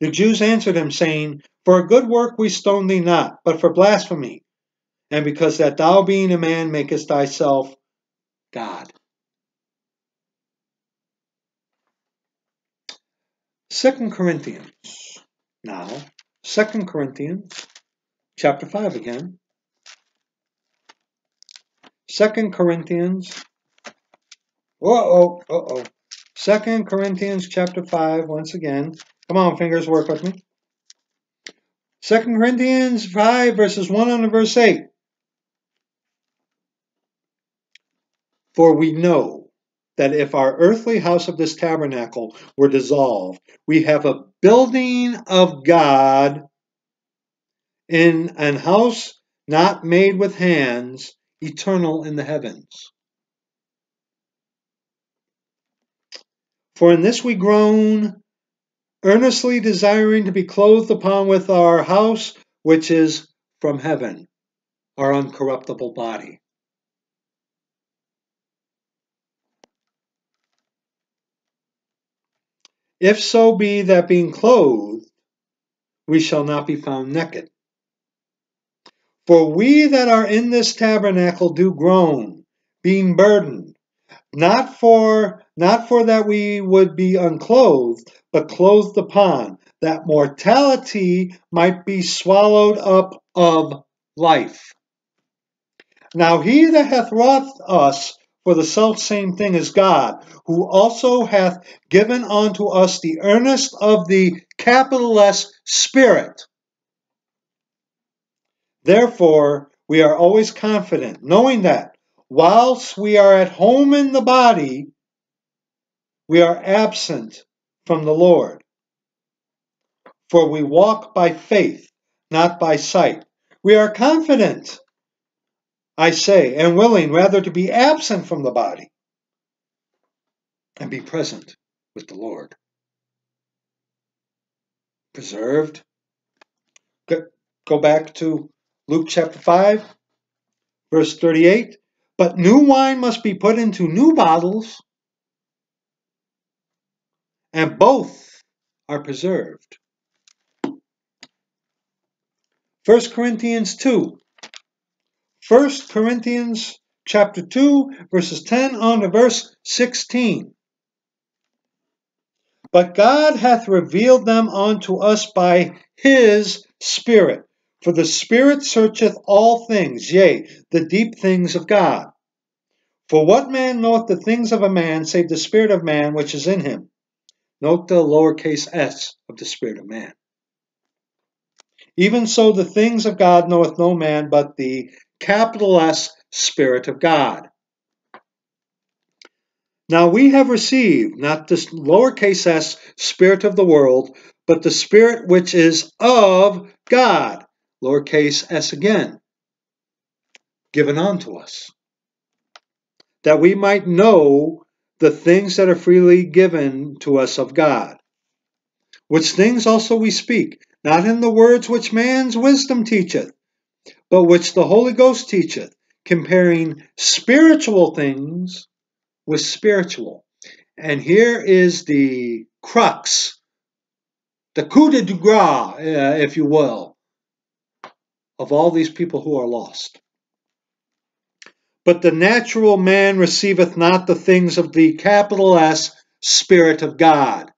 The Jews answered him, saying, For a good work we stone thee not, but for blasphemy, and because that thou being a man makest thyself God. Second Corinthians. Now, Second Corinthians, chapter 5 again. Second Corinthians. Uh-oh, uh-oh. Second Corinthians chapter 5, once again. Come on, fingers, work with me. Second Corinthians 5, verses 1 on to verse 8. For we know that if our earthly house of this tabernacle were dissolved, we have a building of God in an house not made with hands, eternal in the heavens. For in this we groan, earnestly desiring to be clothed upon with our house which is from heaven, our uncorruptible body. If so be that being clothed, we shall not be found naked. For we that are in this tabernacle do groan, being burdened, not for not for that we would be unclothed, but clothed upon, that mortality might be swallowed up of life. Now he that hath wrought us for the self same thing is God, who also hath given unto us the earnest of the capital S Spirit. Therefore, we are always confident, knowing that whilst we are at home in the body, we are absent from the Lord. For we walk by faith, not by sight. We are confident, I say, and willing rather to be absent from the body and be present with the Lord. Preserved. Go back to Luke chapter 5, verse 38. But new wine must be put into new bottles, and both are preserved. 1 Corinthians 2. 1 Corinthians chapter 2, verses 10 on to verse 16. But God hath revealed them unto us by his Spirit. For the Spirit searcheth all things, yea, the deep things of God. For what man knoweth the things of a man save the Spirit of man which is in him? Note the lowercase s of the Spirit of man. Even so, the things of God knoweth no man but the capital S Spirit of God. Now we have received not the lowercase s Spirit of the world, but the Spirit which is of God lowercase s again, given unto us, that we might know the things that are freely given to us of God. Which things also we speak, not in the words which man's wisdom teacheth, but which the Holy Ghost teacheth, comparing spiritual things with spiritual. And here is the crux, the coup de grace, uh, if you will, of all these people who are lost. But the natural man receiveth not the things of the capital S Spirit of God,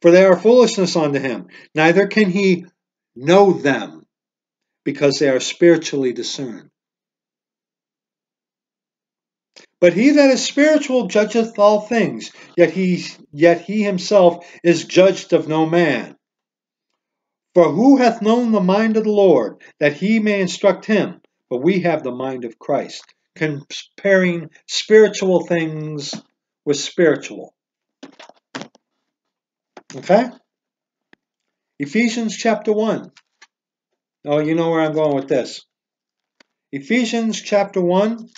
for they are foolishness unto him, neither can he know them, because they are spiritually discerned. But he that is spiritual judgeth all things, yet he yet he himself is judged of no man. For who hath known the mind of the Lord, that he may instruct him? But we have the mind of Christ, comparing spiritual things with spiritual. Okay? Ephesians chapter 1. Oh, you know where I'm going with this. Ephesians chapter 1,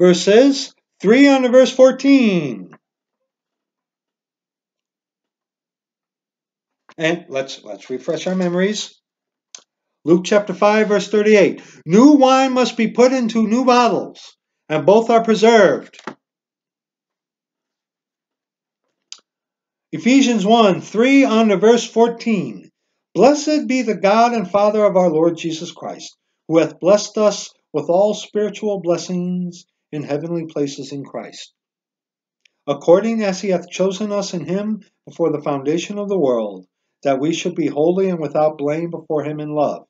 verses 3 on to verse 14. And let's let's refresh our memories. Luke chapter 5 verse 38. New wine must be put into new bottles, and both are preserved. Ephesians 1 3 on to verse 14. Blessed be the God and Father of our Lord Jesus Christ, who hath blessed us with all spiritual blessings in heavenly places in Christ, according as he hath chosen us in him before the foundation of the world, that we should be holy and without blame before him in love,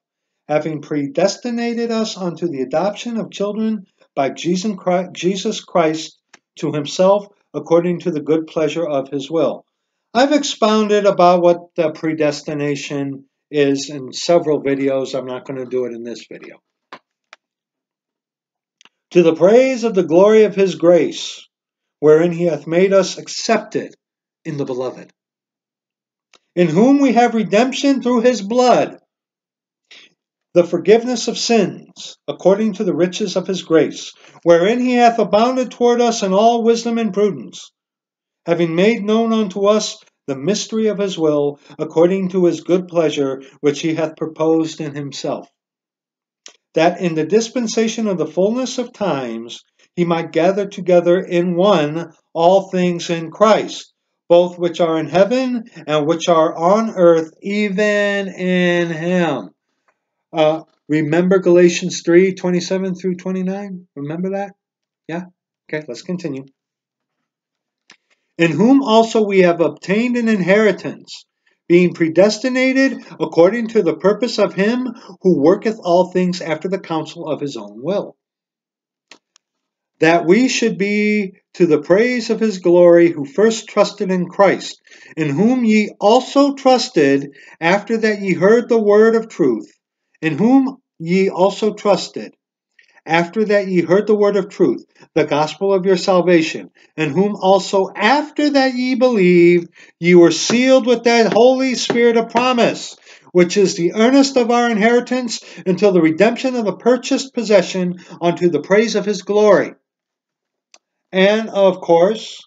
having predestinated us unto the adoption of children by Jesus Christ to himself according to the good pleasure of his will I've expounded about what the predestination is in several videos. I'm not going to do it in this video. To the praise of the glory of his grace, wherein he hath made us accepted in the beloved, in whom we have redemption through his blood, the forgiveness of sins, according to the riches of his grace, wherein he hath abounded toward us in all wisdom and prudence having made known unto us the mystery of his will, according to his good pleasure, which he hath proposed in himself, that in the dispensation of the fullness of times he might gather together in one all things in Christ, both which are in heaven and which are on earth, even in him. Uh, remember Galatians 3 27 through 29? Remember that? Yeah? Okay, let's continue in whom also we have obtained an inheritance, being predestinated according to the purpose of him who worketh all things after the counsel of his own will. That we should be to the praise of his glory who first trusted in Christ, in whom ye also trusted after that ye heard the word of truth, in whom ye also trusted after that ye heard the word of truth, the gospel of your salvation, and whom also after that ye believed, ye were sealed with that Holy Spirit of promise, which is the earnest of our inheritance until the redemption of the purchased possession unto the praise of his glory. And of course,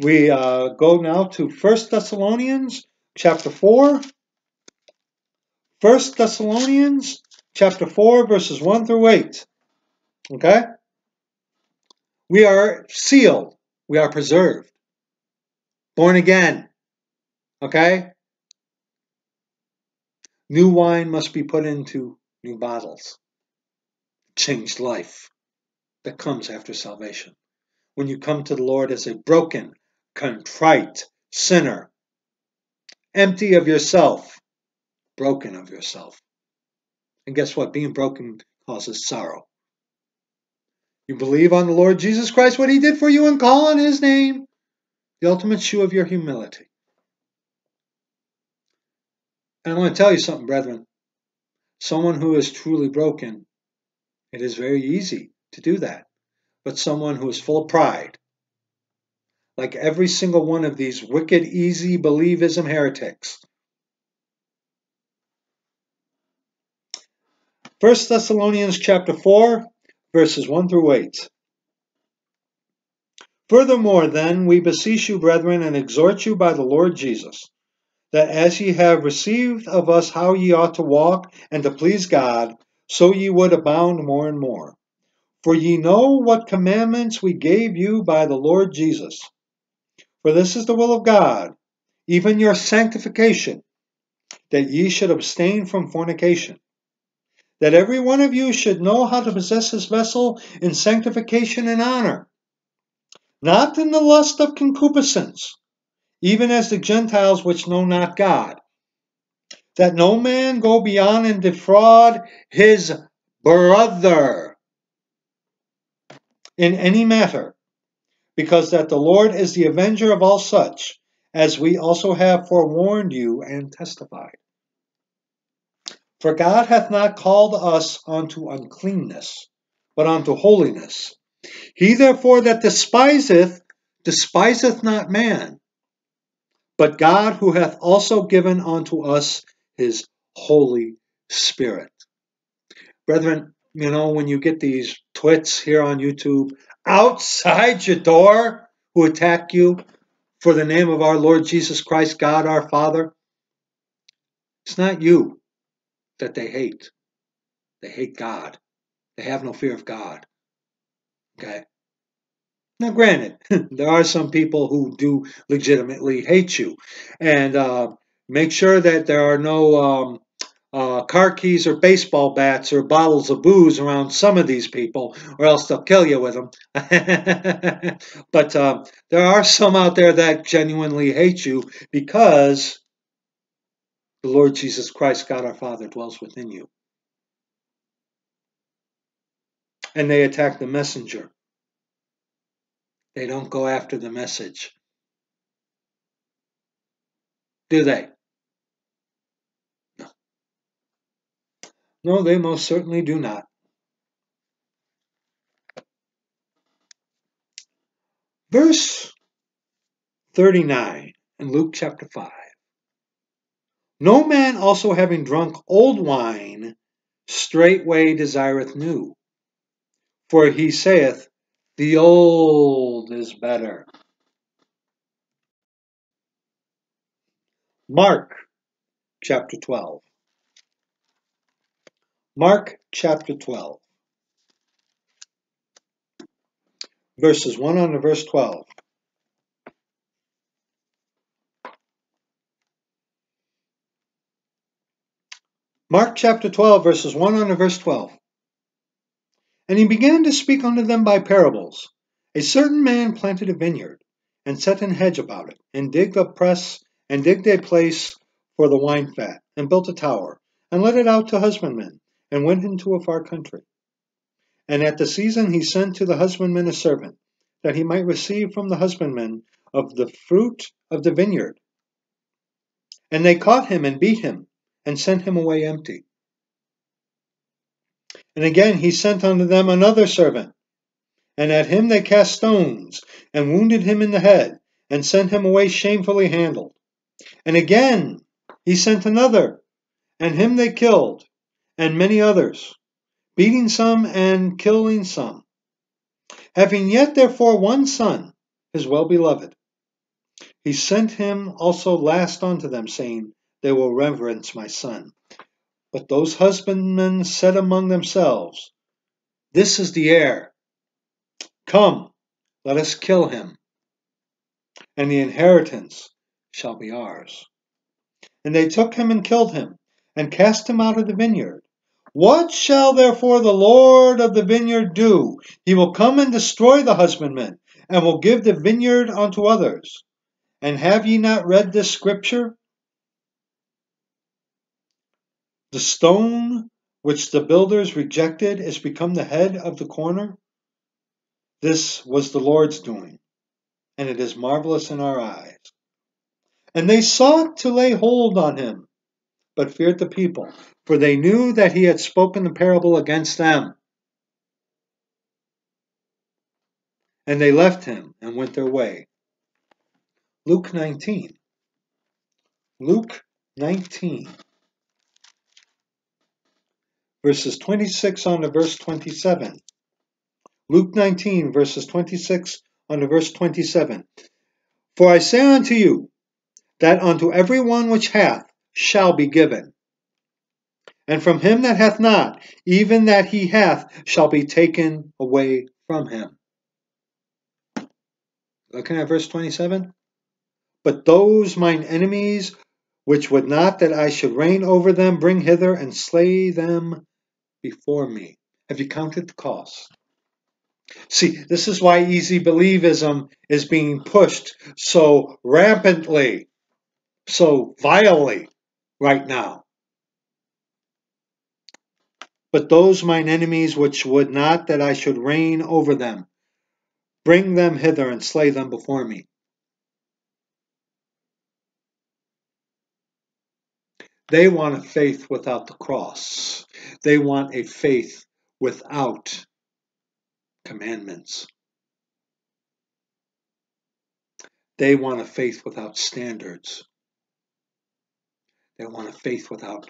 we uh, go now to 1 Thessalonians chapter 4. 1 Thessalonians chapter 4, verses 1 through 8. Okay? We are sealed. We are preserved. Born again. Okay? New wine must be put into new bottles. Changed life that comes after salvation. When you come to the Lord as a broken, contrite sinner, empty of yourself, broken of yourself, and guess what? Being broken causes sorrow. You believe on the Lord Jesus Christ, what he did for you, and call on his name, the ultimate shoe of your humility. And I want to tell you something, brethren. Someone who is truly broken, it is very easy to do that. But someone who is full of pride, like every single one of these wicked, easy believism heretics, 1 Thessalonians chapter 4, verses 1 through 8. Furthermore, then, we beseech you, brethren, and exhort you by the Lord Jesus, that as ye have received of us how ye ought to walk and to please God, so ye would abound more and more. For ye know what commandments we gave you by the Lord Jesus. For this is the will of God, even your sanctification, that ye should abstain from fornication that every one of you should know how to possess his vessel in sanctification and honor, not in the lust of concupiscence, even as the Gentiles which know not God, that no man go beyond and defraud his brother in any matter, because that the Lord is the avenger of all such, as we also have forewarned you and testified. For God hath not called us unto uncleanness, but unto holiness. He therefore that despiseth, despiseth not man, but God who hath also given unto us his Holy Spirit. Brethren, you know, when you get these twits here on YouTube outside your door who attack you for the name of our Lord Jesus Christ, God our Father, it's not you that they hate. They hate God. They have no fear of God. Okay? Now, granted, there are some people who do legitimately hate you. And uh, make sure that there are no um, uh, car keys or baseball bats or bottles of booze around some of these people, or else they'll kill you with them. but uh, there are some out there that genuinely hate you because the Lord Jesus Christ, God our Father, dwells within you. And they attack the messenger. They don't go after the message. Do they? No. No, they most certainly do not. Verse 39 in Luke chapter 5. No man also having drunk old wine straightway desireth new. For he saith, The old is better. Mark chapter 12. Mark chapter 12. Verses 1 on to verse 12. Mark chapter 12, verses 1 on to verse 12. And he began to speak unto them by parables. A certain man planted a vineyard, and set an hedge about it, and digged a press, and digged a place for the wine fat, and built a tower, and let it out to husbandmen, and went into a far country. And at the season he sent to the husbandmen a servant, that he might receive from the husbandmen of the fruit of the vineyard. And they caught him and beat him, and sent him away empty. And again he sent unto them another servant, and at him they cast stones, and wounded him in the head, and sent him away shamefully handled. And again he sent another, and him they killed, and many others, beating some and killing some. Having yet therefore one son, his well beloved, he sent him also last unto them, saying, they will reverence my son. But those husbandmen said among themselves, This is the heir. Come, let us kill him, and the inheritance shall be ours. And they took him and killed him, and cast him out of the vineyard. What shall therefore the Lord of the vineyard do? He will come and destroy the husbandmen, and will give the vineyard unto others. And have ye not read this scripture? The stone which the builders rejected is become the head of the corner. This was the Lord's doing, and it is marvelous in our eyes. And they sought to lay hold on him, but feared the people, for they knew that he had spoken the parable against them. And they left him and went their way. Luke 19. Luke 19 verses 26 on to verse 27. Luke 19, verses 26 on to verse 27. For I say unto you, that unto every one which hath shall be given. And from him that hath not, even that he hath shall be taken away from him. Looking at verse 27. But those mine enemies, which would not that I should reign over them, bring hither and slay them before me. Have you counted the cost? See, this is why easy believism is being pushed so rampantly, so vilely right now. but those mine enemies which would not that I should reign over them. Bring them hither and slay them before me. They want a faith without the cross. They want a faith without commandments. They want a faith without standards. They want a faith without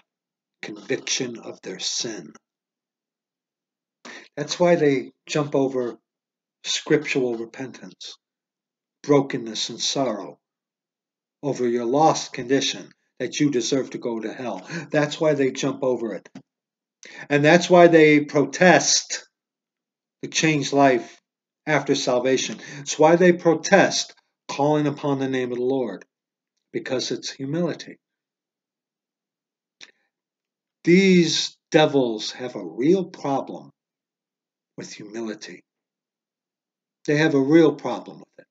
conviction of their sin. That's why they jump over scriptural repentance, brokenness, and sorrow over your lost condition that you deserve to go to hell. That's why they jump over it. And that's why they protest the changed life after salvation. It's why they protest calling upon the name of the Lord, because it's humility. These devils have a real problem with humility. They have a real problem with it.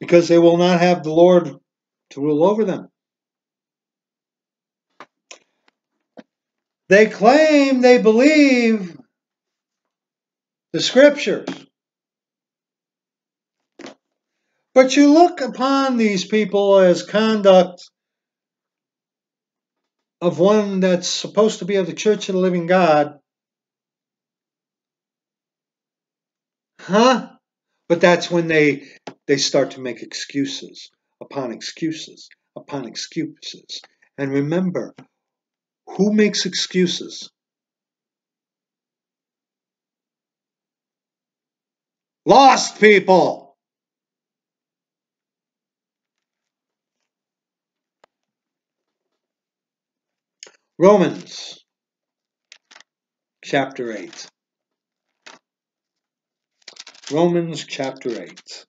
Because they will not have the Lord to rule over them. They claim they believe the scriptures. But you look upon these people as conduct of one that's supposed to be of the Church of the Living God. Huh? But that's when they they start to make excuses upon excuses upon excuses. And remember, who makes excuses? Lost people. Romans chapter 8. Romans chapter 8.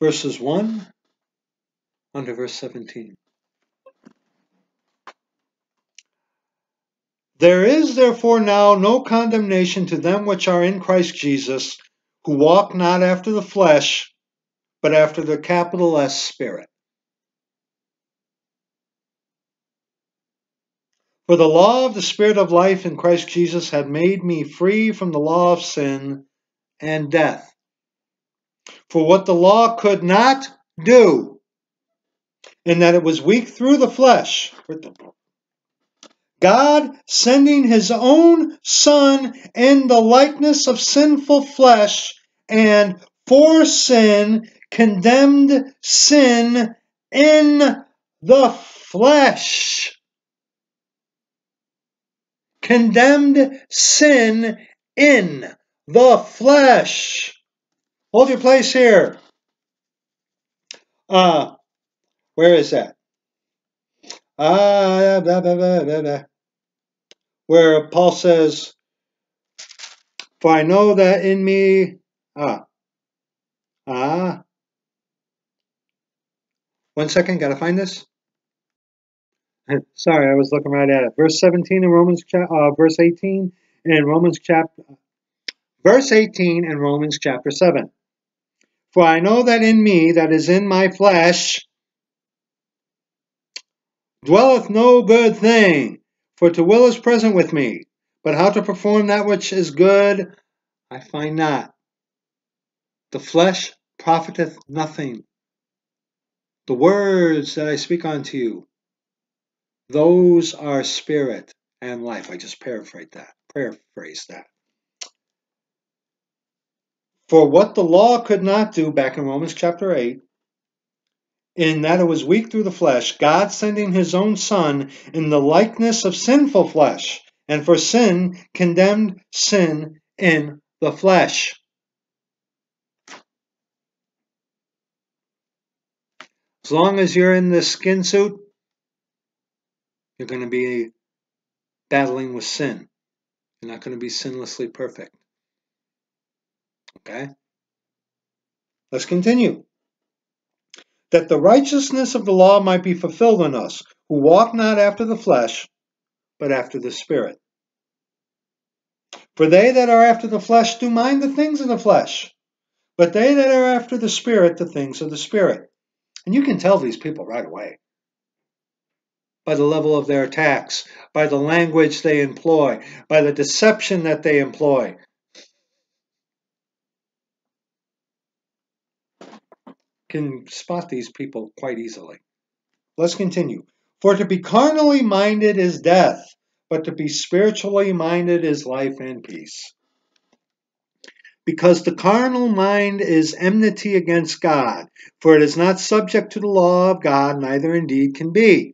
Verses 1 under verse 17. There is therefore now no condemnation to them which are in Christ Jesus, who walk not after the flesh, but after the capital S Spirit. For the law of the Spirit of life in Christ Jesus had made me free from the law of sin and death. For what the law could not do, in that it was weak through the flesh, God sending his own Son in the likeness of sinful flesh and for sin condemned sin in the flesh. Condemned sin in the flesh. Hold your place here. Uh, where is that? Ah, blah, blah, blah, where Paul says, For I know that in me, ah, ah, one second, gotta find this. Sorry, I was looking right at it. Verse 17 in Romans, uh, verse 18 in Romans chapter, verse 18 in Romans chapter 7. For I know that in me, that is in my flesh, dwelleth no good thing. For to will is present with me, but how to perform that which is good I find not. The flesh profiteth nothing. The words that I speak unto you, those are spirit and life. I just paraphrase that. Paraphrase that. For what the law could not do, back in Romans chapter 8, in that it was weak through the flesh, God sending his own Son in the likeness of sinful flesh, and for sin condemned sin in the flesh. As long as you're in this skin suit, you're going to be battling with sin. You're not going to be sinlessly perfect. Okay? Let's continue that the righteousness of the law might be fulfilled in us, who walk not after the flesh, but after the Spirit. For they that are after the flesh do mind the things of the flesh, But they that are after the Spirit, the things of the Spirit. And you can tell these people right away by the level of their attacks, by the language they employ, by the deception that they employ. Can spot these people quite easily. Let's continue. For to be carnally minded is death, but to be spiritually minded is life and peace. Because the carnal mind is enmity against God, for it is not subject to the law of God, neither indeed can be.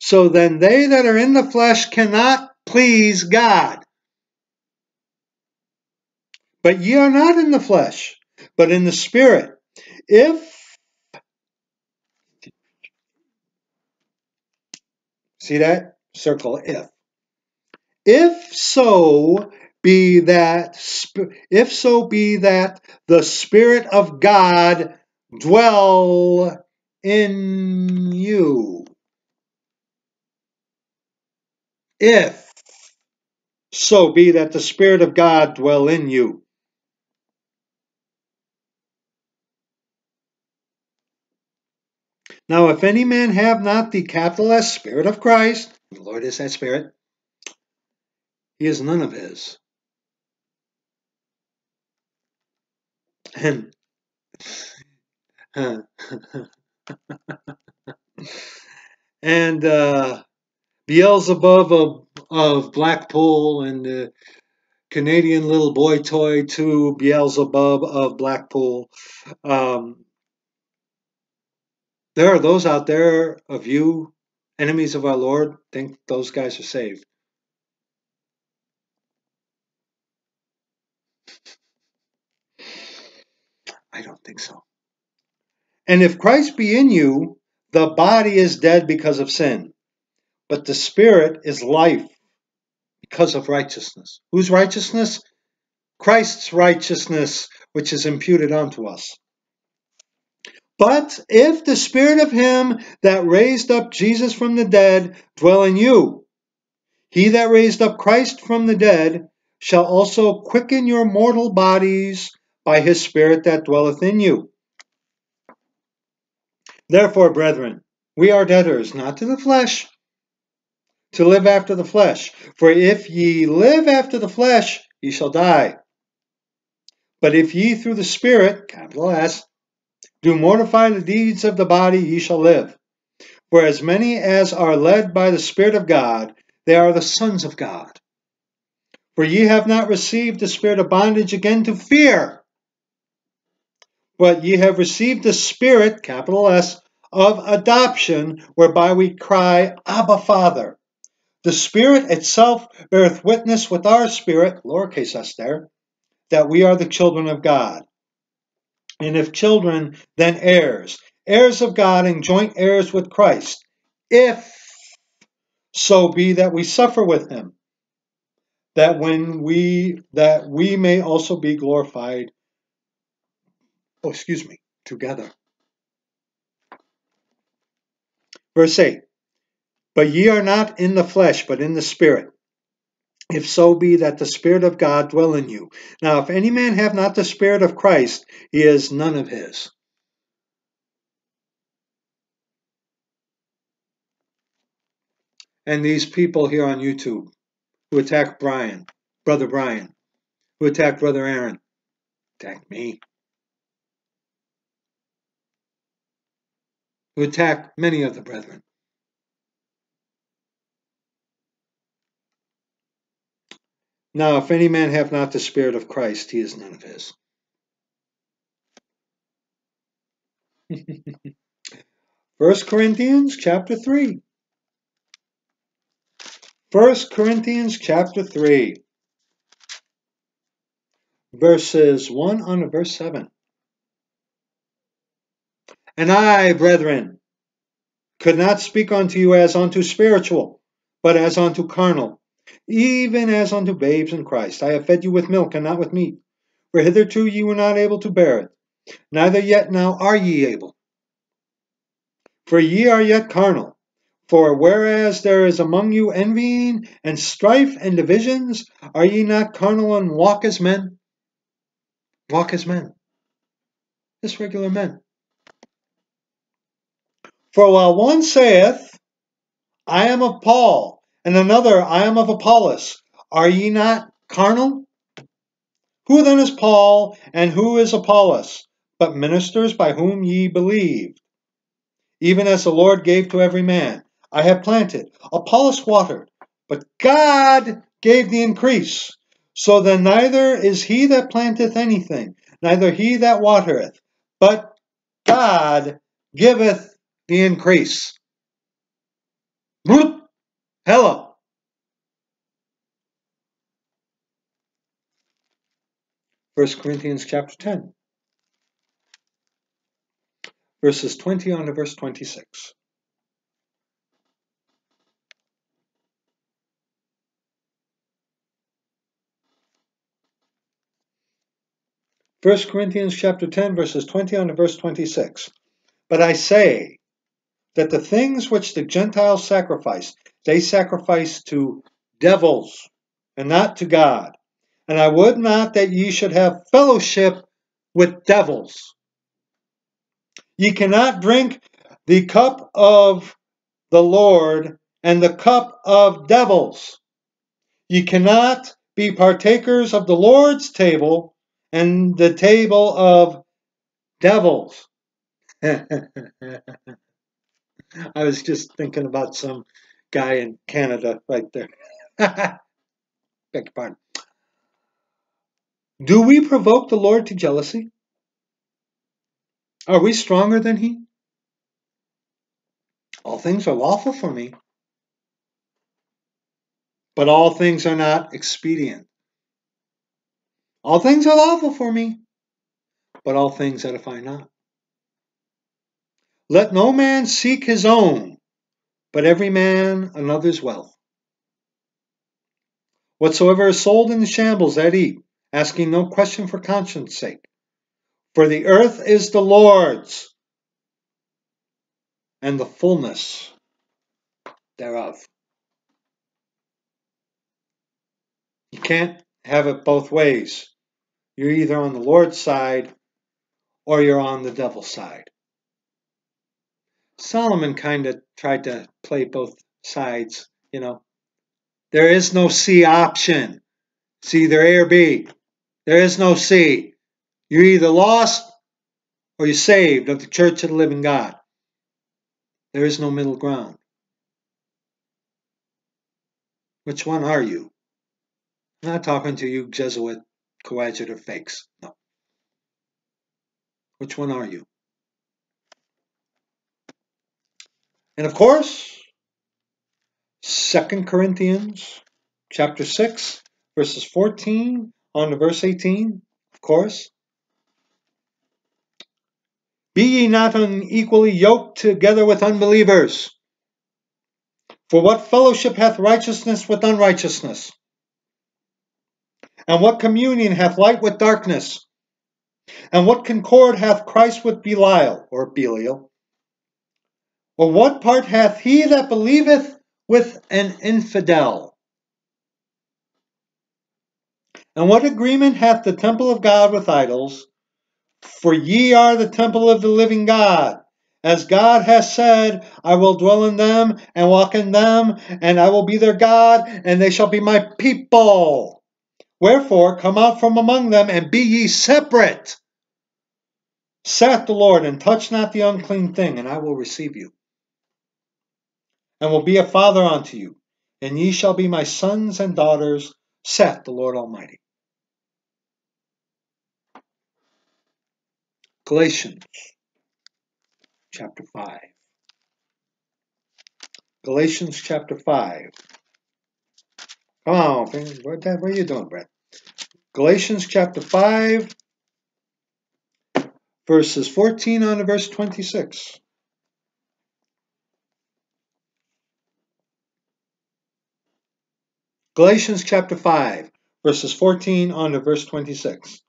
So then they that are in the flesh cannot please God. But ye are not in the flesh, but in the Spirit. If See that? Circle if. If so be that if so be that the spirit of God dwell in you. If so be that the spirit of God dwell in you. Now, if any man have not the capital S Spirit of Christ, the Lord is that Spirit, he is none of his. And and uh, Beelzebub of, of Blackpool and the Canadian little boy toy to Beelzebub of Blackpool. Um, there are those out there of you, enemies of our Lord, think those guys are saved. I don't think so. And if Christ be in you, the body is dead because of sin, but the spirit is life because of righteousness. Whose righteousness? Christ's righteousness, which is imputed unto us. But if the spirit of him that raised up Jesus from the dead dwell in you, he that raised up Christ from the dead shall also quicken your mortal bodies by his spirit that dwelleth in you. Therefore, brethren, we are debtors not to the flesh, to live after the flesh. For if ye live after the flesh, ye shall die. But if ye through the Spirit, capital S, do mortify the deeds of the body, ye shall live. For as many as are led by the Spirit of God, they are the sons of God. For ye have not received the spirit of bondage again to fear, but ye have received the Spirit, capital S, of adoption, whereby we cry, Abba, Father. The Spirit itself beareth witness with our spirit, lowercase s there, that we are the children of God. And if children, then heirs, heirs of God and joint heirs with Christ, if so be that we suffer with him, that when we that we may also be glorified, oh excuse me, together. Verse 8 But ye are not in the flesh, but in the Spirit if so be that the Spirit of God dwell in you. Now, if any man have not the Spirit of Christ, he is none of his. And these people here on YouTube who attack Bryan, Brother Bryan, who attack Brother Aaron, attack me, who attack many of the brethren. Now, if any man have not the Spirit of Christ, he is none of his. First Corinthians chapter 3. First Corinthians chapter 3. Verses 1 on to verse 7. And I, brethren, could not speak unto you as unto spiritual, but as unto carnal even as unto babes in Christ. I have fed you with milk and not with meat, for hitherto ye were not able to bear it, neither yet now are ye able. For ye are yet carnal. For whereas there is among you envying and strife and divisions, are ye not carnal and walk as men? Walk as men. Just regular men. For while one saith, I am of Paul, and another, I am of Apollos, are ye not carnal? Who then is Paul, and who is Apollos, but ministers by whom ye believed? Even as the Lord gave to every man. I have planted, Apollos watered, but God gave the increase. So then neither is he that planteth anything, neither he that watereth, but God giveth the increase. Hello. First Corinthians chapter 10, verses 20 on to verse 26. 1 Corinthians chapter 10 verses 20 on to verse 26. But I say that the things which the Gentiles sacrifice, they sacrifice to devils and not to God. And I would not that ye should have fellowship with devils. Ye cannot drink the cup of the Lord and the cup of devils. Ye cannot be partakers of the Lord's table and the table of devils. I was just thinking about some guy in Canada right there. Beg your pardon. Do we provoke the Lord to jealousy? Are we stronger than he? All things are lawful for me, but all things are not expedient. All things are lawful for me, but all things edify not. Let no man seek his own, but every man another's wealth. Whatsoever is sold in the shambles, that eat, asking no question for conscience sake. For the earth is the Lord's, and the fullness thereof. You can't have it both ways. You're either on the Lord's side or you're on the devil's side. Solomon kind of tried to play both sides, you know. There is no C option. It's either A or B. There is no C. You're either lost or you're saved of the church of the living God. There is no middle ground. Which one are you? I'm not talking to you Jesuit coadjutor fakes. No. Which one are you? And of course, Second Corinthians chapter 6, verses 14 on to verse 18, of course. Be ye not unequally yoked together with unbelievers. For what fellowship hath righteousness with unrighteousness? And what communion hath light with darkness? And what concord hath Christ with Belial, or Belial? Or what part hath he that believeth with an infidel? And what agreement hath the temple of God with idols? For ye are the temple of the living God. As God has said, I will dwell in them and walk in them, and I will be their God, and they shall be my people. Wherefore, come out from among them, and be ye separate, saith the Lord, and touch not the unclean thing, and I will receive you, and will be a father unto you, and ye shall be my sons and daughters, saith the Lord Almighty. Galatians chapter 5. Galatians chapter 5. Come on, what, what are you doing, Brett? Galatians chapter 5, verses 14 on to verse 26. Galatians chapter 5, verses 14 on to verse 26.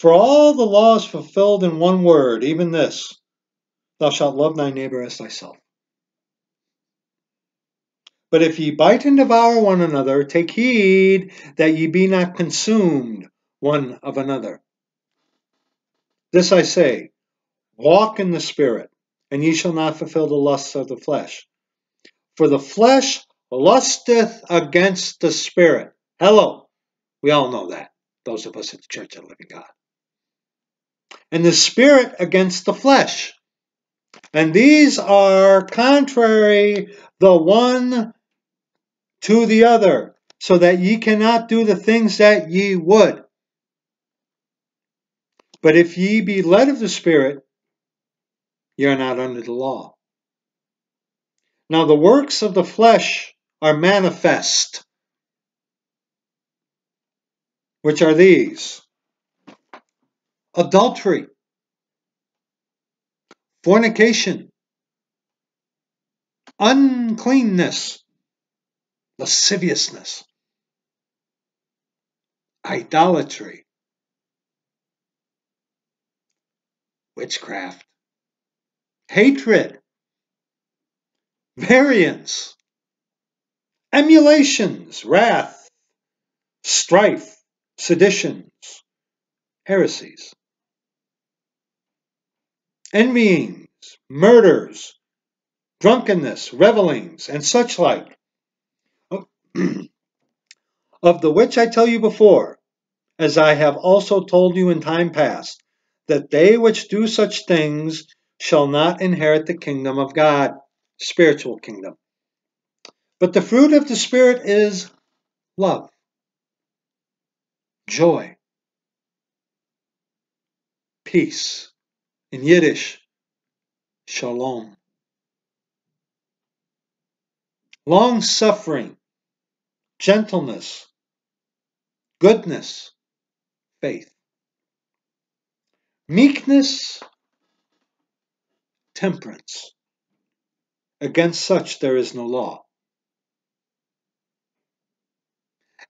For all the law is fulfilled in one word, even this Thou shalt love thy neighbor as thyself. But if ye bite and devour one another, take heed that ye be not consumed one of another. This I say, walk in the Spirit, and ye shall not fulfill the lusts of the flesh. For the flesh lusteth against the Spirit. Hello. We all know that, those of us at the Church of the Living God. And the Spirit against the flesh. And these are contrary the one to the other, so that ye cannot do the things that ye would. But if ye be led of the Spirit, ye are not under the law. Now the works of the flesh are manifest, which are these? Adultery, fornication, uncleanness, lasciviousness, idolatry, witchcraft, hatred, variance, emulations, wrath, strife, seditions, heresies, envyings, murders, drunkenness, revelings, and such like, of the which I tell you before, as I have also told you in time past, that they which do such things shall not inherit the kingdom of God, spiritual kingdom. But the fruit of the Spirit is love, joy, peace. In Yiddish, shalom. Long suffering, gentleness, goodness, faith. Meekness, temperance. Against such there is no law.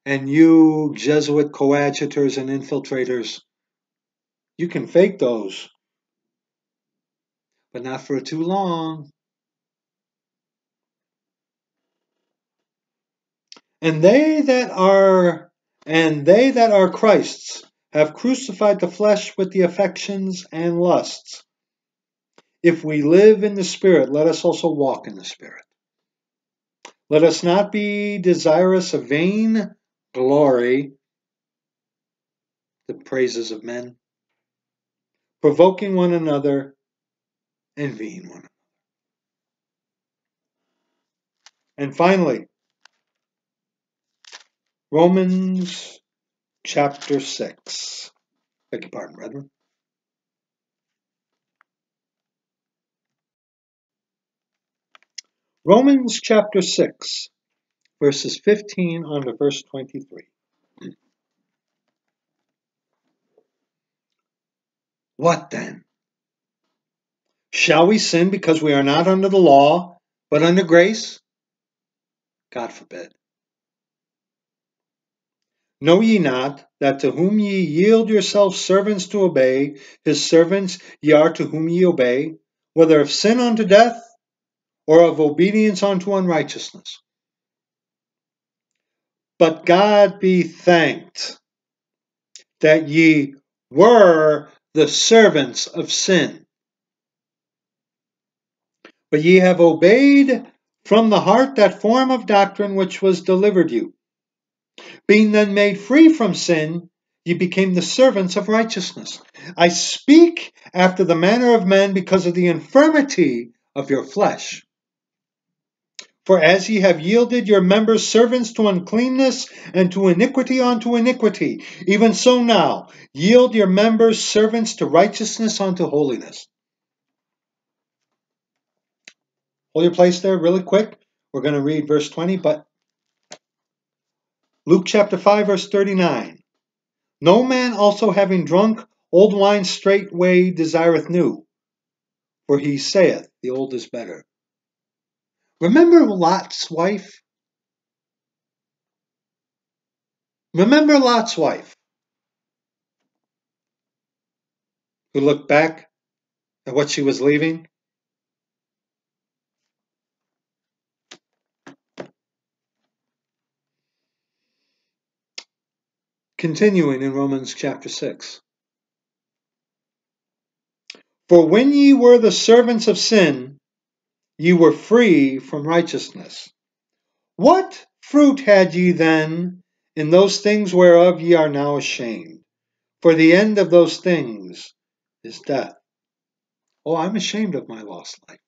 And you Jesuit coadjutors and infiltrators, you can fake those, but not for too long. And they that are and they that are Christ's have crucified the flesh with the affections and lusts. If we live in the Spirit, let us also walk in the Spirit. Let us not be desirous of vain glory, the praises of men, provoking one another, envying one another. And finally, Romans chapter 6. Beg your pardon, brethren. Romans chapter 6, verses 15 on to verse 23. What then? Shall we sin because we are not under the law, but under grace? God forbid. Know ye not that to whom ye yield yourselves servants to obey, his servants ye are to whom ye obey, whether of sin unto death, or of obedience unto unrighteousness? But God be thanked that ye were the servants of sin. But ye have obeyed from the heart that form of doctrine which was delivered you. Being then made free from sin, ye became the servants of righteousness. I speak after the manner of men because of the infirmity of your flesh. For as ye have yielded your members servants to uncleanness and to iniquity unto iniquity, even so now yield your members servants to righteousness unto holiness. Hold your place there really quick. We're going to read verse 20, but Luke chapter 5, verse 39. No man also having drunk old wine straightway desireth new, for he saith, The old is better. Remember Lot's wife? Remember Lot's wife who looked back at what she was leaving? Continuing in Romans chapter 6. For when ye were the servants of sin, ye were free from righteousness. What fruit had ye then in those things whereof ye are now ashamed? For the end of those things is death. Oh, I'm ashamed of my lost life.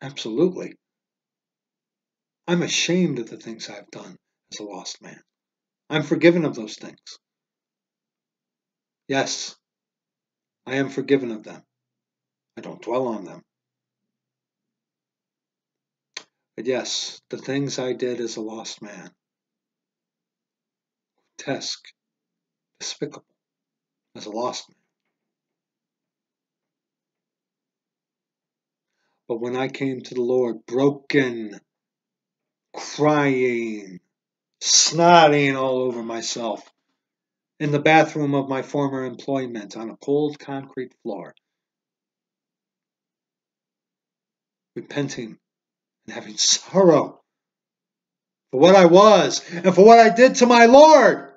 Absolutely. I'm ashamed of the things I've done as a lost man. I'm forgiven of those things. Yes, I am forgiven of them. I don't dwell on them. But yes, the things I did as a lost man, grotesque, despicable, as a lost man. But when I came to the Lord, broken, crying, snotting all over myself, in the bathroom of my former employment on a cold concrete floor, repenting and having sorrow for what I was and for what I did to my Lord.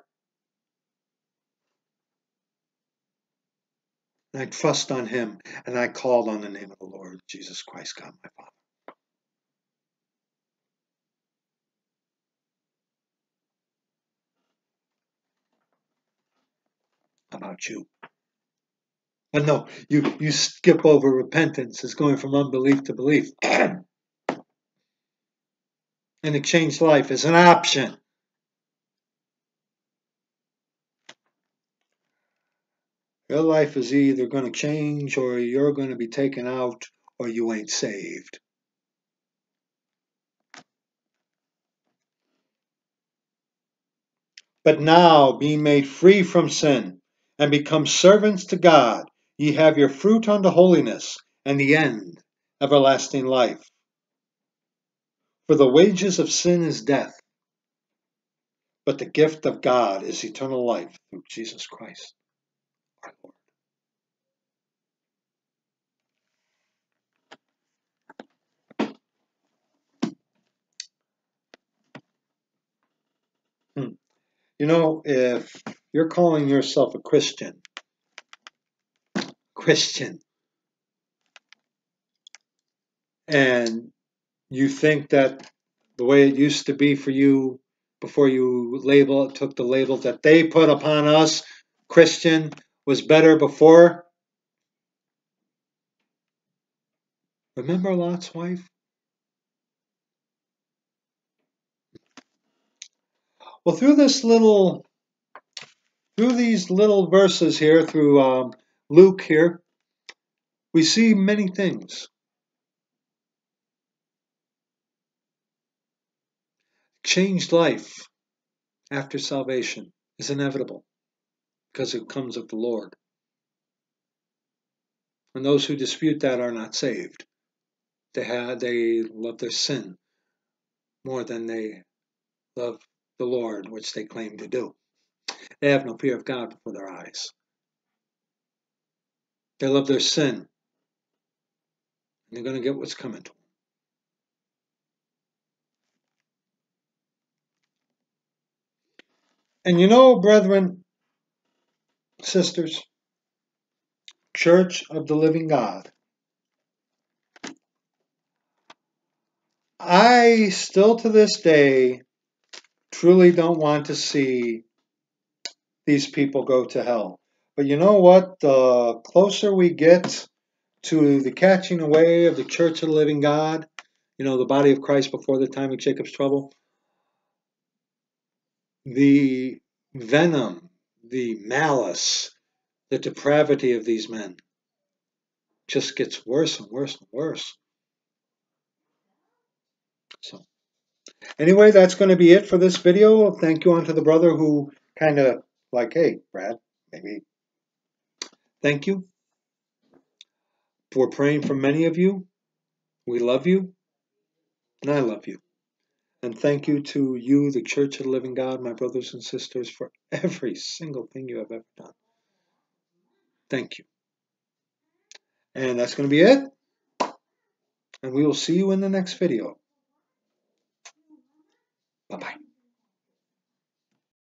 And I trust on him and I called on the name of the Lord Jesus Christ, God my Father. About you? But no, you, you skip over repentance as going from unbelief to belief. and it changed life is an option. Your life is either going to change or you're going to be taken out or you ain't saved. But now, being made free from sin and become servants to God, ye have your fruit unto holiness, and the end, everlasting life. For the wages of sin is death, but the gift of God is eternal life through Jesus Christ our Lord. Hmm. You know, if you're calling yourself a Christian, Christian, and you think that the way it used to be for you before you label took the label that they put upon us, Christian, was better before. Remember Lot's wife? Well, through this little, through these little verses here, through um, Luke here, we see many things. Changed life after salvation is inevitable because it comes of the Lord. And those who dispute that are not saved. They have, they love their sin more than they love the Lord, which they claim to do. They have no fear of God before their eyes. They love their sin. And they're going to get what's coming to them. And you know, brethren, sisters, Church of the Living God, I still to this day truly don't want to see these people go to hell. But you know what? The closer we get to the catching away of the Church of the Living God, you know, the body of Christ before the time of Jacob's trouble, the venom, the malice, the depravity of these men just gets worse and worse and worse. So, anyway, that's going to be it for this video. Thank you onto the brother who kind of like, hey, Brad, maybe. Thank you for praying for many of you. We love you, and I love you. And thank you to you, the Church of the Living God, my brothers and sisters, for every single thing you have ever done. Thank you. And that's going to be it. And we will see you in the next video. Bye-bye.